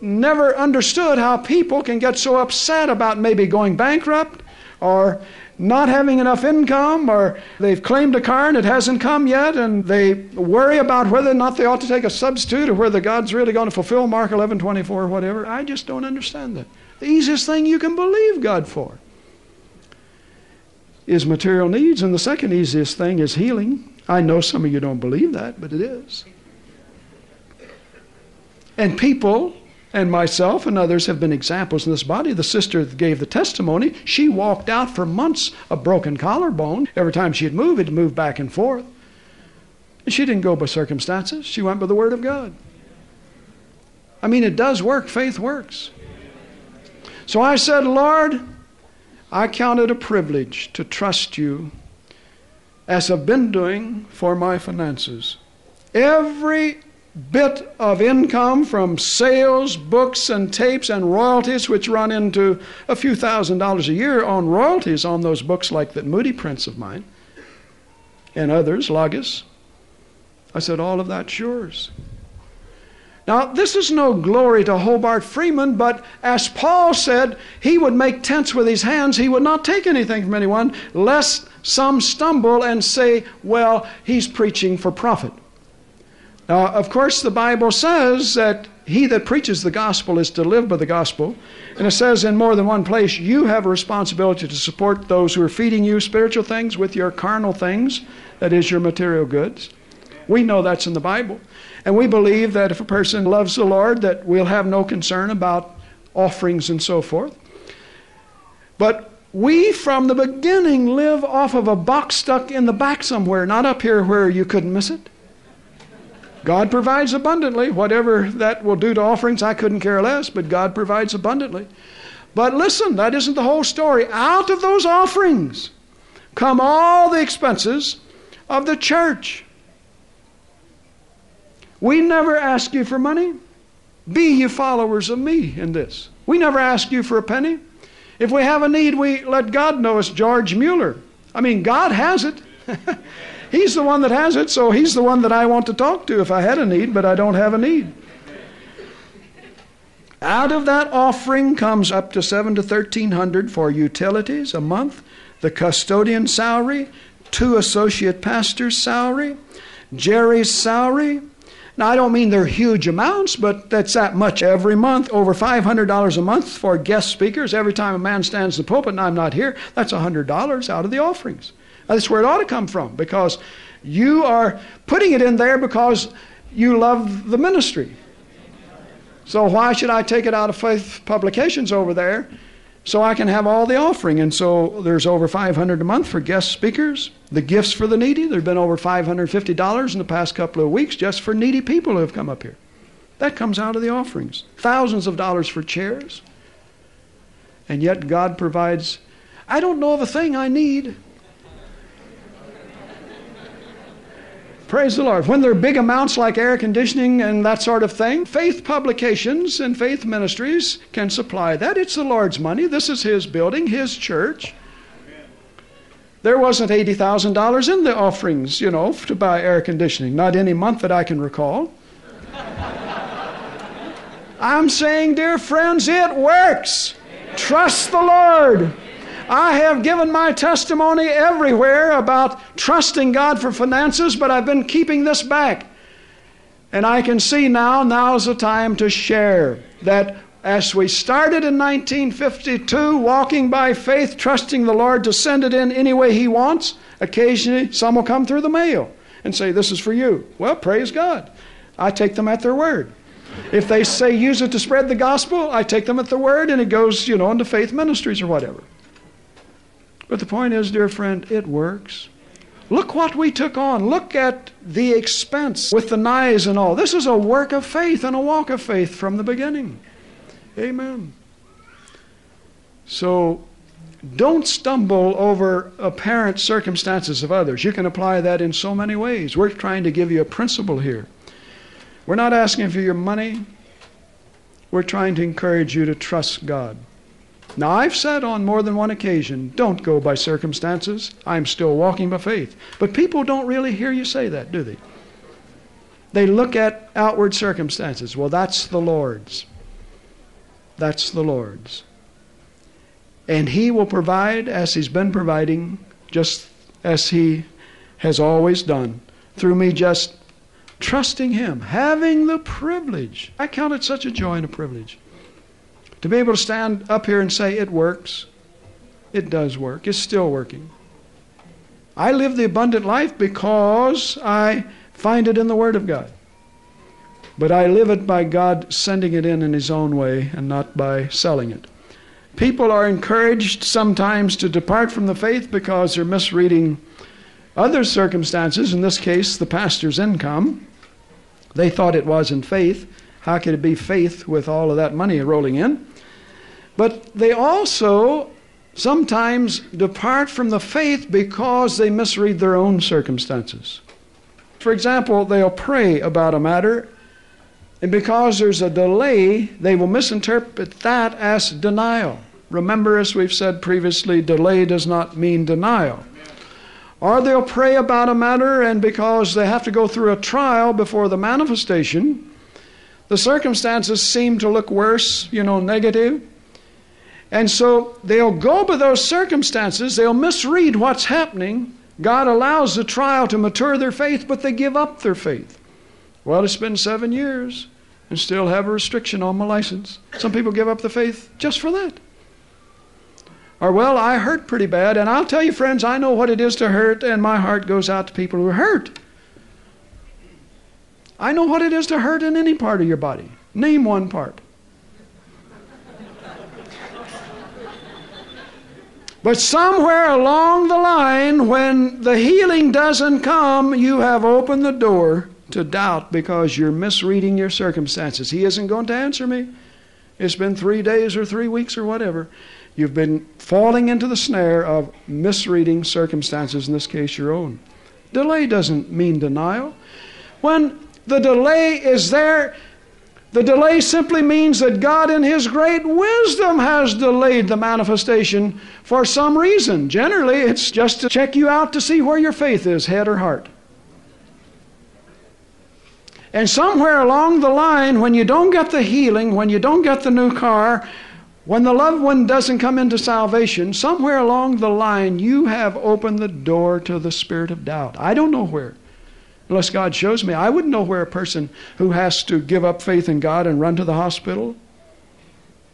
never understood how people can get so upset about maybe going bankrupt or not having enough income or they've claimed a car and it hasn't come yet and they worry about whether or not they ought to take a substitute or whether God's really going to fulfill Mark 11 24 or whatever. I just don't understand that. The easiest thing you can believe God for is material needs, and the second easiest thing is healing. I know some of you don't believe that, but it is. And people, and myself and others have been examples in this body. The sister that gave the testimony, she walked out for months a broken collarbone. Every time she'd move, it'd move back and forth. And she didn't go by circumstances, she went by the Word of God. I mean, it does work. Faith works. So I said, Lord, I count it a privilege to trust you as I've been doing for my finances. Every bit of income from sales, books, and tapes and royalties, which run into a few thousand dollars a year on royalties on those books like that Moody prints of mine and others, Logos. I said, all of that's yours. Now, this is no glory to Hobart Freeman, but as Paul said, he would make tents with his hands. He would not take anything from anyone, lest some stumble and say, well, he's preaching for profit. Now, of course, the Bible says that he that preaches the gospel is to live by the gospel. And it says in more than one place, you have a responsibility to support those who are feeding you spiritual things with your carnal things, that is, your material goods. We know that's in the Bible. And we believe that if a person loves the Lord, that we'll have no concern about offerings and so forth. But we, from the beginning, live off of a box stuck in the back somewhere, not up here where you couldn't miss it. God provides abundantly. Whatever that will do to offerings, I couldn't care less, but God provides abundantly. But listen, that isn't the whole story. Out of those offerings come all the expenses of the church. We never ask you for money. Be ye followers of me in this. We never ask you for a penny. If we have a need, we let God know it's George Mueller. I mean, God has it. he's the one that has it, so He's the one that I want to talk to if I had a need, but I don't have a need. Out of that offering comes up to seven to thirteen hundred for utilities a month, the custodian salary, two associate pastors' salary, Jerry's salary, now, I don't mean they're huge amounts, but that's that much every month. Over $500 a month for guest speakers. Every time a man stands in the pulpit and I'm not here, that's $100 out of the offerings. That's where it ought to come from because you are putting it in there because you love the ministry. So, why should I take it out of faith publications over there so I can have all the offering. And so there's over 500 a month for guest speakers. The gifts for the needy, there's been over $550 in the past couple of weeks just for needy people who have come up here. That comes out of the offerings. Thousands of dollars for chairs. And yet God provides. I don't know of a thing I need. Praise the Lord. When there are big amounts like air conditioning and that sort of thing, faith publications and faith ministries can supply that. It's the Lord's money. This is His building, His church. There wasn't $80,000 in the offerings, you know, to buy air conditioning. Not any month that I can recall. I'm saying, dear friends, it works. Trust the Lord. I have given my testimony everywhere about trusting God for finances, but I've been keeping this back. And I can see now, now's the time to share that as we started in 1952, walking by faith, trusting the Lord to send it in any way He wants, occasionally some will come through the mail and say, This is for you. Well, praise God. I take them at their word. If they say use it to spread the gospel, I take them at their word and it goes, you know, into faith ministries or whatever. But the point is, dear friend, it works. Look what we took on. Look at the expense with the knives and all. This is a work of faith and a walk of faith from the beginning. Amen. So don't stumble over apparent circumstances of others. You can apply that in so many ways. We're trying to give you a principle here. We're not asking for your money. We're trying to encourage you to trust God. Now, I've said on more than one occasion, don't go by circumstances. I'm still walking by faith. But people don't really hear you say that, do they? They look at outward circumstances. Well, that's the Lord's. That's the Lord's. And He will provide as He's been providing, just as He has always done, through me just trusting Him, having the privilege. I count it such a joy and a privilege to be able to stand up here and say, it works. It does work. It's still working. I live the abundant life because I find it in the Word of God. But I live it by God sending it in in His own way and not by selling it. People are encouraged sometimes to depart from the faith because they're misreading other circumstances, in this case, the pastor's income. They thought it was in faith. How could it be faith with all of that money rolling in? But they also sometimes depart from the faith because they misread their own circumstances. For example, they'll pray about a matter, and because there's a delay, they will misinterpret that as denial. Remember, as we've said previously, delay does not mean denial. Or they'll pray about a matter, and because they have to go through a trial before the manifestation, The circumstances seem to look worse, you know, negative. And so they'll go by those circumstances, they'll misread what's happening. God allows the trial to mature their faith, but they give up their faith. Well, it's been seven years and still have a restriction on my license. Some people give up the faith just for that. Or, well, I hurt pretty bad, and I'll tell you, friends, I know what it is to hurt, and my heart goes out to people who are hurt. I know what it is to hurt in any part of your body. Name one part. But somewhere along the line, when the healing doesn't come, you have opened the door to doubt because you're misreading your circumstances. He isn't going to answer me. It's been three days or three weeks or whatever. You've been falling into the snare of misreading circumstances, in this case your own. Delay doesn't mean denial. When the delay is there, the delay simply means that God, in His great wisdom, has delayed the manifestation for some reason. Generally, it's just to check you out to see where your faith is, head or heart. And somewhere along the line, when you don't get the healing, when you don't get the new car, when the loved one doesn't come into salvation, somewhere along the line, you have opened the door to the spirit of doubt. I don't know where. Unless God shows me. I wouldn't know where a person who has to give up faith in God and run to the hospital,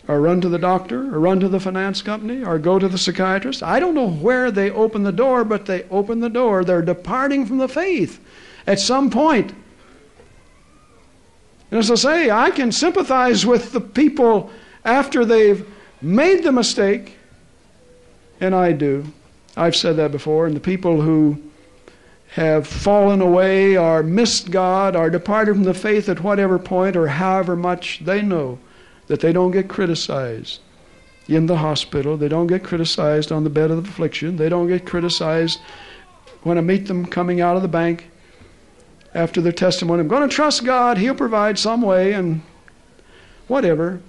or run to the doctor, or run to the finance company, or go to the psychiatrist. I don't know where they open the door, but they open the door. They're departing from the faith at some point. And as I say, I can sympathize with the people after they've made the mistake, and I do. I've said that before, and the people who have fallen away or missed God or departed from the faith at whatever point or however much they know that they don't get criticized in the hospital. They don't get criticized on the bed of affliction. They don't get criticized when I meet them coming out of the bank after their testimony. I'm going to trust God. He'll provide some way and whatever.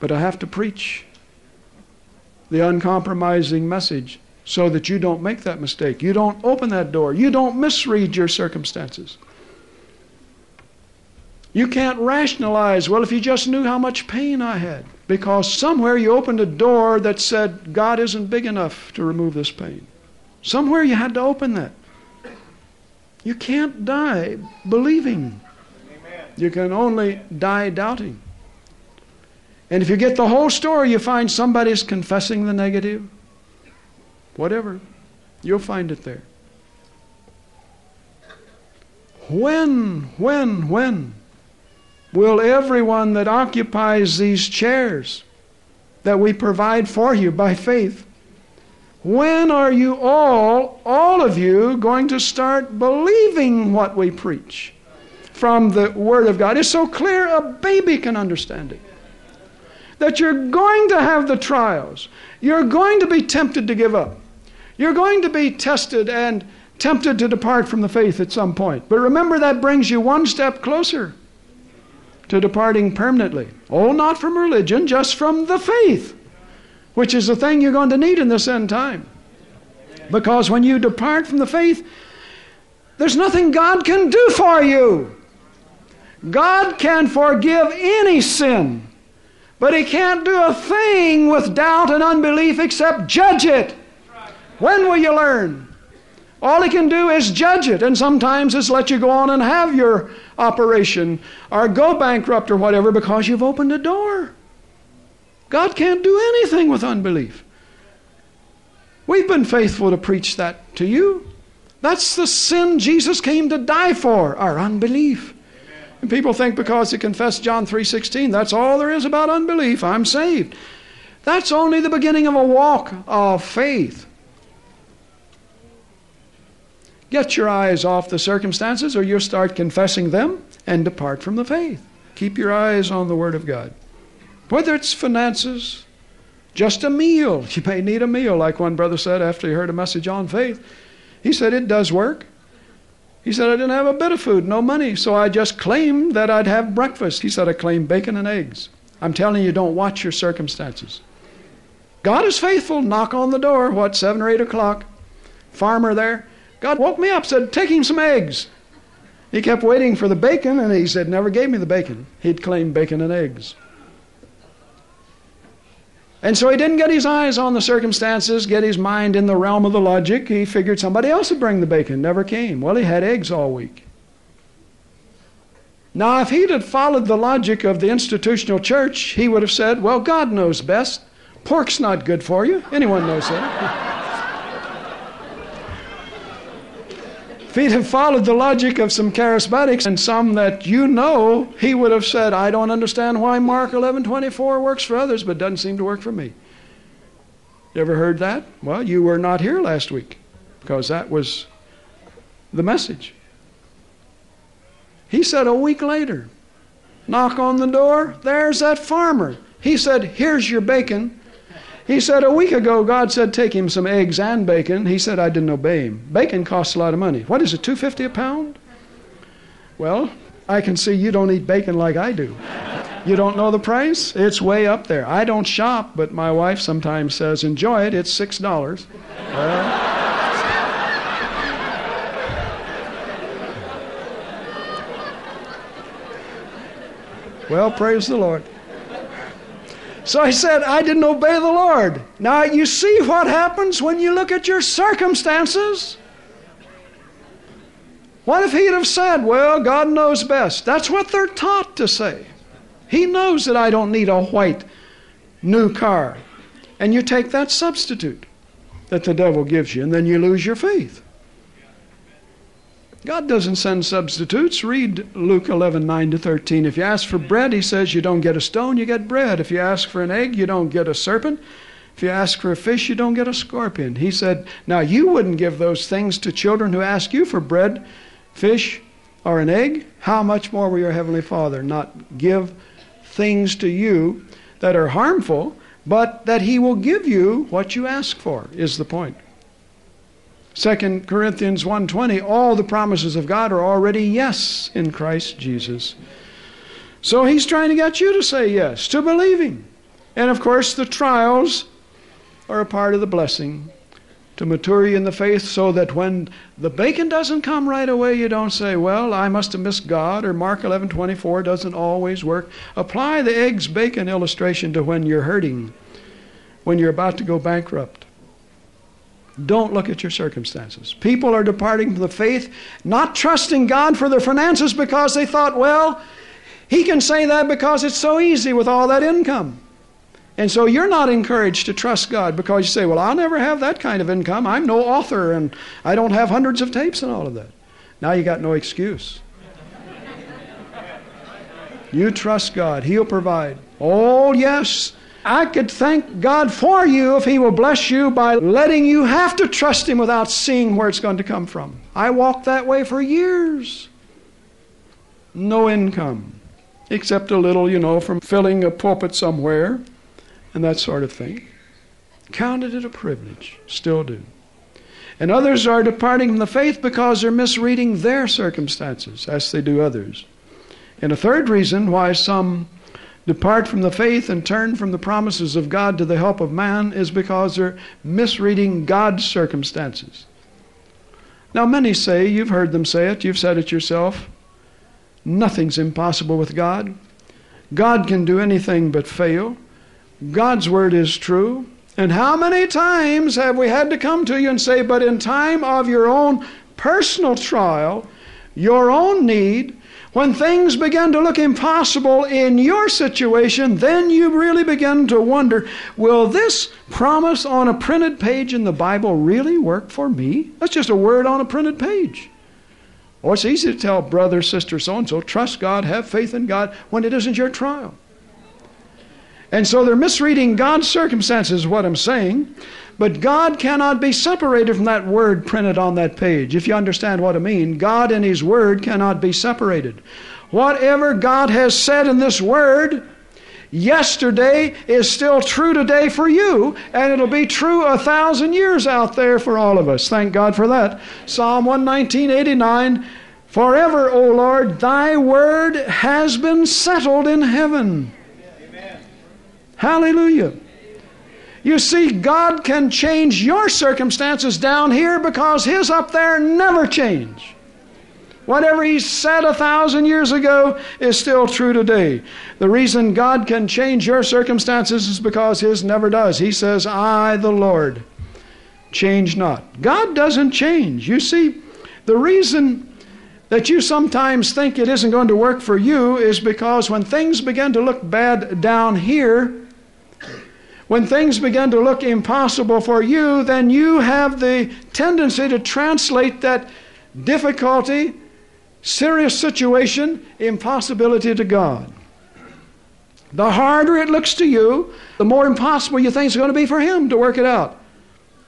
But I have to preach the uncompromising message so that you don't make that mistake. You don't open that door. You don't misread your circumstances. You can't rationalize, well, if you just knew how much pain I had, because somewhere you opened a door that said, God isn't big enough to remove this pain. Somewhere you had to open that. You can't die believing. You can only die doubting. And if you get the whole story, you find somebody's confessing the negative. Whatever. You'll find it there. When, when, when will everyone that occupies these chairs that we provide for you by faith, when are you all, all of you, going to start believing what we preach from the Word of God? It's so clear a baby can understand it that you're going to have the trials. You're going to be tempted to give up. You're going to be tested and tempted to depart from the faith at some point. But remember, that brings you one step closer to departing permanently. Oh, not from religion, just from the faith, which is the thing you're going to need in this end time. Because when you depart from the faith, there's nothing God can do for you. God can forgive any sin. But he can't do a thing with doubt and unbelief except judge it. When will you learn? All he can do is judge it, and sometimes it's let you go on and have your operation or go bankrupt or whatever because you've opened a door. God can't do anything with unbelief. We've been faithful to preach that to you. That's the sin Jesus came to die for, our unbelief. And people think because they confess John 3:16, that's all there is about unbelief. I'm saved. That's only the beginning of a walk of faith. Get your eyes off the circumstances or you'll start confessing them and depart from the faith. Keep your eyes on the Word of God. Whether it's finances, just a meal. You may need a meal, like one brother said after he heard a message on faith. He said it does work. He said, I didn't have a bit of food, no money, so I just claimed that I'd have breakfast. He said, I claimed bacon and eggs. I'm telling you, don't watch your circumstances. God is faithful. Knock on the door, what, 7 or 8 o'clock? Farmer there. God woke me up, said, Take him some eggs. He kept waiting for the bacon, and he said, Never gave me the bacon. He'd claim bacon and eggs. And so he didn't get his eyes on the circumstances, get his mind in the realm of the logic. He figured somebody else would bring the bacon. Never came. Well, he had eggs all week. Now, if he'd have followed the logic of the institutional church, he would have said, Well, God knows best. Pork's not good for you. Anyone knows that. if he'd have followed the logic of some charismatics and some that you know, he would have said, I don't understand why Mark 11:24 works for others but doesn't seem to work for me. You ever heard that? Well, you were not here last week because that was the message. He said a week later, knock on the door, there's that farmer. He said, Here's your bacon. He said, A week ago, God said, Take him some eggs and bacon. He said, I didn't obey him. Bacon costs a lot of money. What is it, two fifty a pound? Well, I can see you don't eat bacon like I do. You don't know the price? It's way up there. I don't shop, but my wife sometimes says, Enjoy it, it's six dollars. Well, praise the Lord. So I said, I didn't obey the Lord. Now, you see what happens when you look at your circumstances? What if he'd have said, Well, God knows best? That's what they're taught to say. He knows that I don't need a white new car. And you take that substitute that the devil gives you, and then you lose your faith. God doesn't send substitutes. Read Luke 11, 9 to 13. If you ask for bread, he says you don't get a stone, you get bread. If you ask for an egg, you don't get a serpent. If you ask for a fish, you don't get a scorpion. He said, Now you wouldn't give those things to children who ask you for bread, fish, or an egg. How much more will your Heavenly Father not give things to you that are harmful, but that He will give you what you ask for, is the point. 2 Corinthians 1:20 all the promises of God are already yes in Christ Jesus. So he's trying to get you to say yes, to believing. And of course the trials are a part of the blessing to mature you in the faith so that when the bacon doesn't come right away you don't say, "Well, I must have missed God," or Mark 11:24 doesn't always work. Apply the eggs bacon illustration to when you're hurting, when you're about to go bankrupt don't look at your circumstances. People are departing from the faith, not trusting God for their finances because they thought, well, He can say that because it's so easy with all that income. And so you're not encouraged to trust God because you say, well, I'll never have that kind of income. I'm no author and I don't have hundreds of tapes and all of that. Now you got no excuse. You trust God, He'll provide. Oh, yes. I could thank God for you if He will bless you by letting you have to trust Him without seeing where it's going to come from. I walked that way for years. No income, except a little, you know, from filling a pulpit somewhere and that sort of thing. Counted it a privilege, still do. And others are departing from the faith because they're misreading their circumstances, as they do others. And a third reason why some depart from the faith and turn from the promises of God to the help of man is because they're misreading God's circumstances. Now, many say, you've heard them say it, you've said it yourself, nothing's impossible with God. God can do anything but fail. God's word is true. And how many times have we had to come to you and say, but in time of your own personal trial, your own need, when things begin to look impossible in your situation, then you really begin to wonder will this promise on a printed page in the Bible really work for me? That's just a word on a printed page. Oh, it's easy to tell brother, sister, so and so, trust God, have faith in God, when it isn't your trial. And so they're misreading God's circumstances, what I'm saying. But God cannot be separated from that word printed on that page. If you understand what I mean, God and His Word cannot be separated. Whatever God has said in this Word, yesterday is still true today for you, and it'll be true a thousand years out there for all of us. Thank God for that. Psalm 119.89 Forever, O Lord, thy word has been settled in heaven. Amen. Hallelujah. You see, God can change your circumstances down here because His up there never change. Whatever he said a thousand years ago is still true today. The reason God can change your circumstances is because his never does. He says, I, the Lord, change not. God doesn't change. You see, the reason that you sometimes think it isn't going to work for you is because when things begin to look bad down here, when things begin to look impossible for you, then you have the tendency to translate that difficulty serious situation, impossibility to God. The harder it looks to you, the more impossible you think it's going to be for Him to work it out.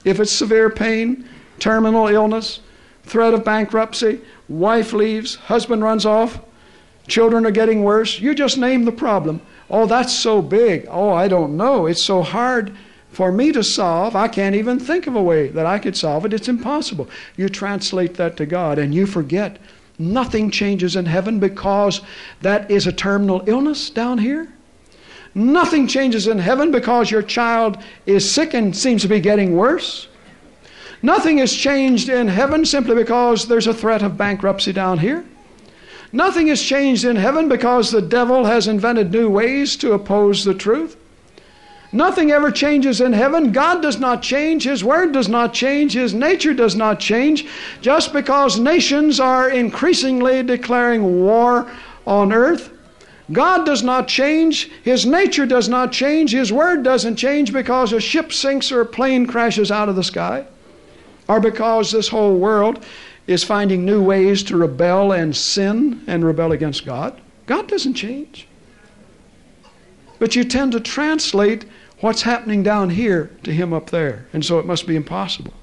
If it's severe pain, terminal illness, threat of bankruptcy, wife leaves, husband runs off, children are getting worse, you just name the problem. Oh, that's so big. Oh, I don't know. It's so hard for me to solve. I can't even think of a way that I could solve it. It's impossible. You translate that to God and you forget Nothing changes in heaven because that is a terminal illness down here. Nothing changes in heaven because your child is sick and seems to be getting worse. Nothing is changed in heaven simply because there's a threat of bankruptcy down here. Nothing is changed in heaven because the devil has invented new ways to oppose the truth. Nothing ever changes in heaven. God does not change. His word does not change. His nature does not change. Just because nations are increasingly declaring war on earth, God does not change. His nature does not change. His word doesn't change because a ship sinks or a plane crashes out of the sky or because this whole world is finding new ways to rebel and sin and rebel against God. God doesn't change. But you tend to translate what's happening down here to him up there, and so it must be impossible.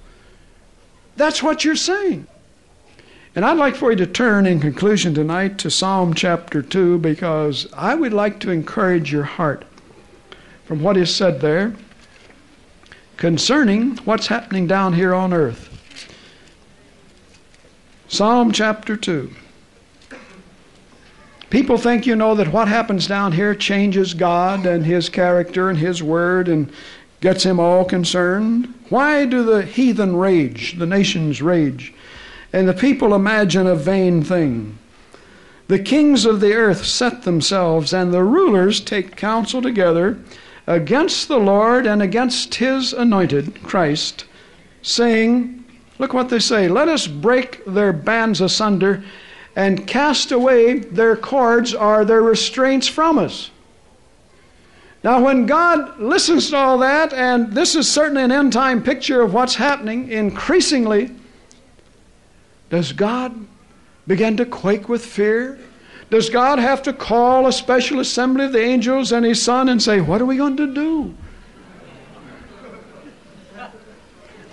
That's what you're saying. And I'd like for you to turn in conclusion tonight to Psalm chapter 2 because I would like to encourage your heart from what is said there concerning what's happening down here on earth. Psalm chapter 2. People think, you know, that what happens down here changes God and His character and His word and gets Him all concerned. Why do the heathen rage, the nations rage, and the people imagine a vain thing? The kings of the earth set themselves, and the rulers take counsel together against the Lord and against His anointed, Christ, saying, Look what they say, let us break their bands asunder and cast away their cords or their restraints from us. Now, when God listens to all that, and this is certainly an end time picture of what's happening increasingly, does God begin to quake with fear? Does God have to call a special assembly of the angels and His Son and say, What are we going to do?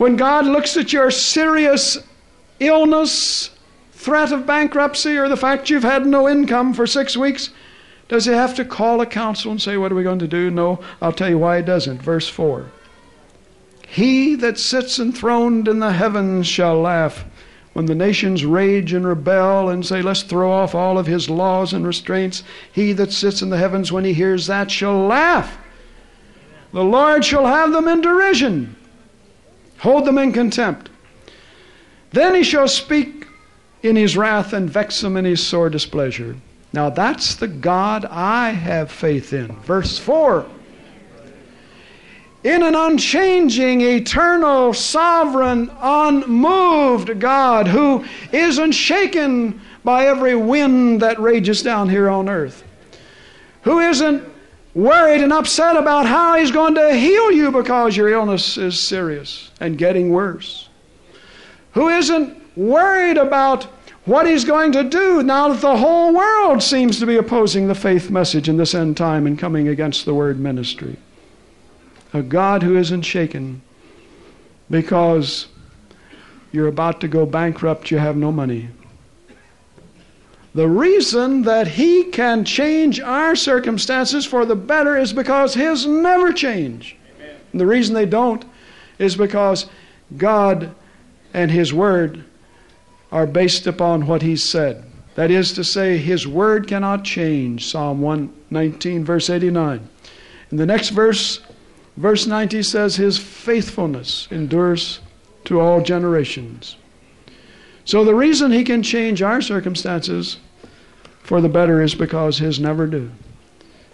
When God looks at your serious illness threat of bankruptcy or the fact you've had no income for six weeks, does he have to call a council and say, What are we going to do? No, I'll tell you why he doesn't. Verse 4 He that sits enthroned in the heavens shall laugh. When the nations rage and rebel and say, Let's throw off all of his laws and restraints, he that sits in the heavens, when he hears that, shall laugh. The Lord shall have them in derision, hold them in contempt. Then he shall speak in his wrath and vex him in his sore displeasure. Now that's the God I have faith in. Verse 4 in an unchanging, eternal, sovereign, unmoved God who isn't shaken by every wind that rages down here on earth, who isn't worried and upset about how He's going to heal you because your illness is serious and getting worse, who isn't worried about what he's going to do now that the whole world seems to be opposing the faith message in this end time and coming against the word ministry. A God who isn't shaken because you're about to go bankrupt, you have no money. The reason that He can change our circumstances for the better is because His never change. And the reason they don't is because God and His Word are based upon what he said. That is to say, his word cannot change. Psalm 119, verse 89. In the next verse, verse 90 says, His faithfulness endures to all generations. So the reason He can change our circumstances for the better is because His never do.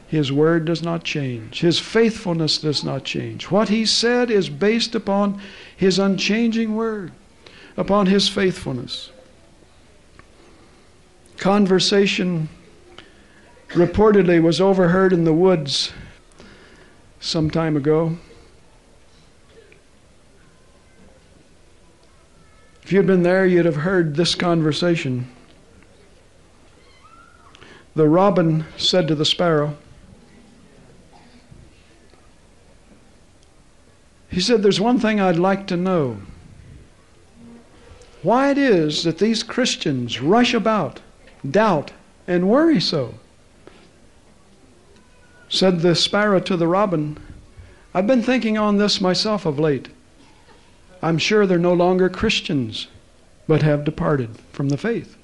His word does not change. His faithfulness does not change. What He said is based upon His unchanging word, upon His faithfulness. Conversation reportedly was overheard in the woods some time ago. If you'd been there, you'd have heard this conversation. The robin said to the sparrow, He said, There's one thing I'd like to know. Why it is that these Christians rush about, doubt, and worry so. Said the sparrow to the robin, I've been thinking on this myself of late. I'm sure they're no longer Christians, but have departed from the faith.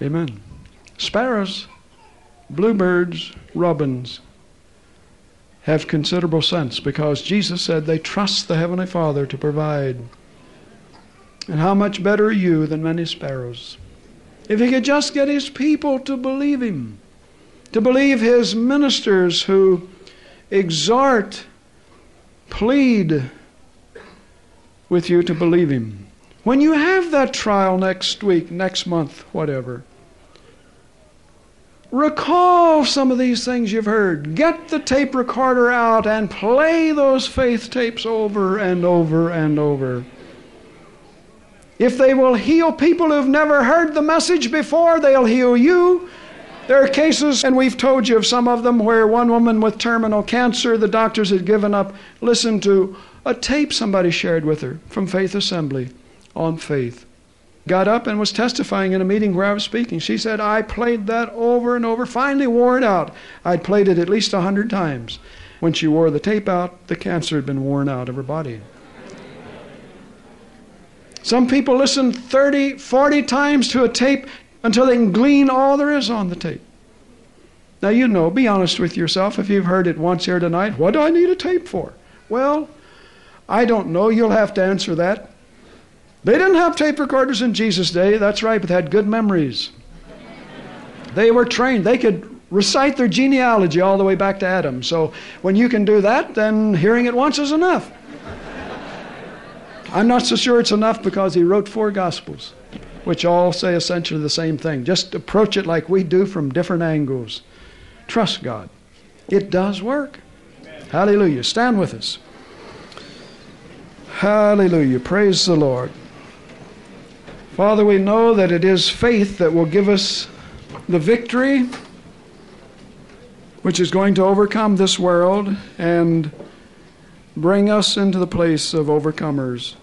Amen. Sparrows, bluebirds, robins have considerable sense because Jesus said they trust the Heavenly Father to provide. And how much better are you than many sparrows? If he could just get his people to believe him to believe his ministers who exhort, plead with you to believe him. When you have that trial next week, next month, whatever, recall some of these things you've heard. Get the tape recorder out and play those faith tapes over and over and over. If they will heal people who've never heard the message before, they'll heal you. There are cases, and we've told you of some of them, where one woman with terminal cancer, the doctors had given up, listened to a tape somebody shared with her from Faith Assembly on faith. Got up and was testifying in a meeting where I was speaking. She said, I played that over and over, finally wore it out. I'd played it at least a hundred times. When she wore the tape out, the cancer had been worn out of her body. Some people listen 30, 40 times to a tape until they can glean all there is on the tape. Now, you know, be honest with yourself. If you've heard it once here tonight, what do I need a tape for? Well, I don't know. You'll have to answer that. They didn't have tape recorders in Jesus' day, that's right, but they had good memories. They were trained. They could recite their genealogy all the way back to Adam. So when you can do that, then hearing it once is enough. I'm not so sure it's enough because he wrote four Gospels which all say essentially the same thing. Just approach it like we do from different angles. Trust God. It does work. Amen. Hallelujah. Stand with us. Hallelujah. Praise the Lord. Father, we know that it is faith that will give us the victory which is going to overcome this world and bring us into the place of overcomers.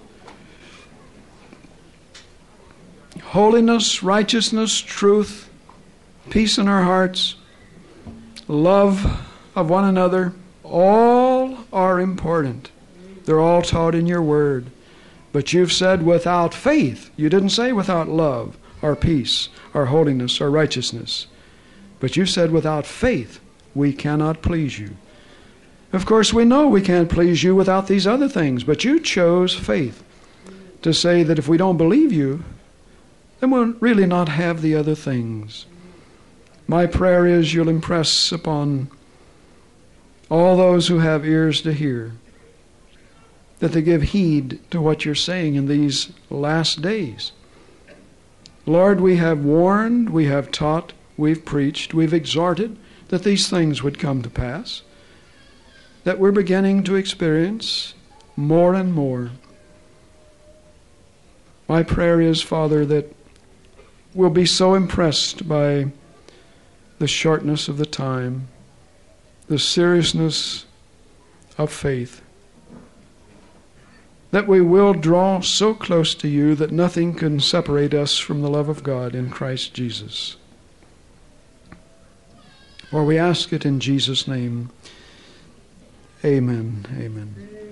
Holiness, righteousness, truth, peace in our hearts, love of one another, all are important. They're all taught in your word. But you've said without faith. You didn't say without love, or peace, or holiness, or righteousness. But you said without faith, we cannot please you. Of course, we know we can't please you without these other things, but you chose faith to say that if we don't believe you, then we'll really not have the other things. My prayer is you'll impress upon all those who have ears to hear that they give heed to what you're saying in these last days. Lord, we have warned, we have taught, we've preached, we've exhorted that these things would come to pass, that we're beginning to experience more and more. My prayer is, Father, that will be so impressed by the shortness of the time, the seriousness of faith, that we will draw so close to you that nothing can separate us from the love of God in Christ Jesus. For we ask it in Jesus' name. Amen. Amen.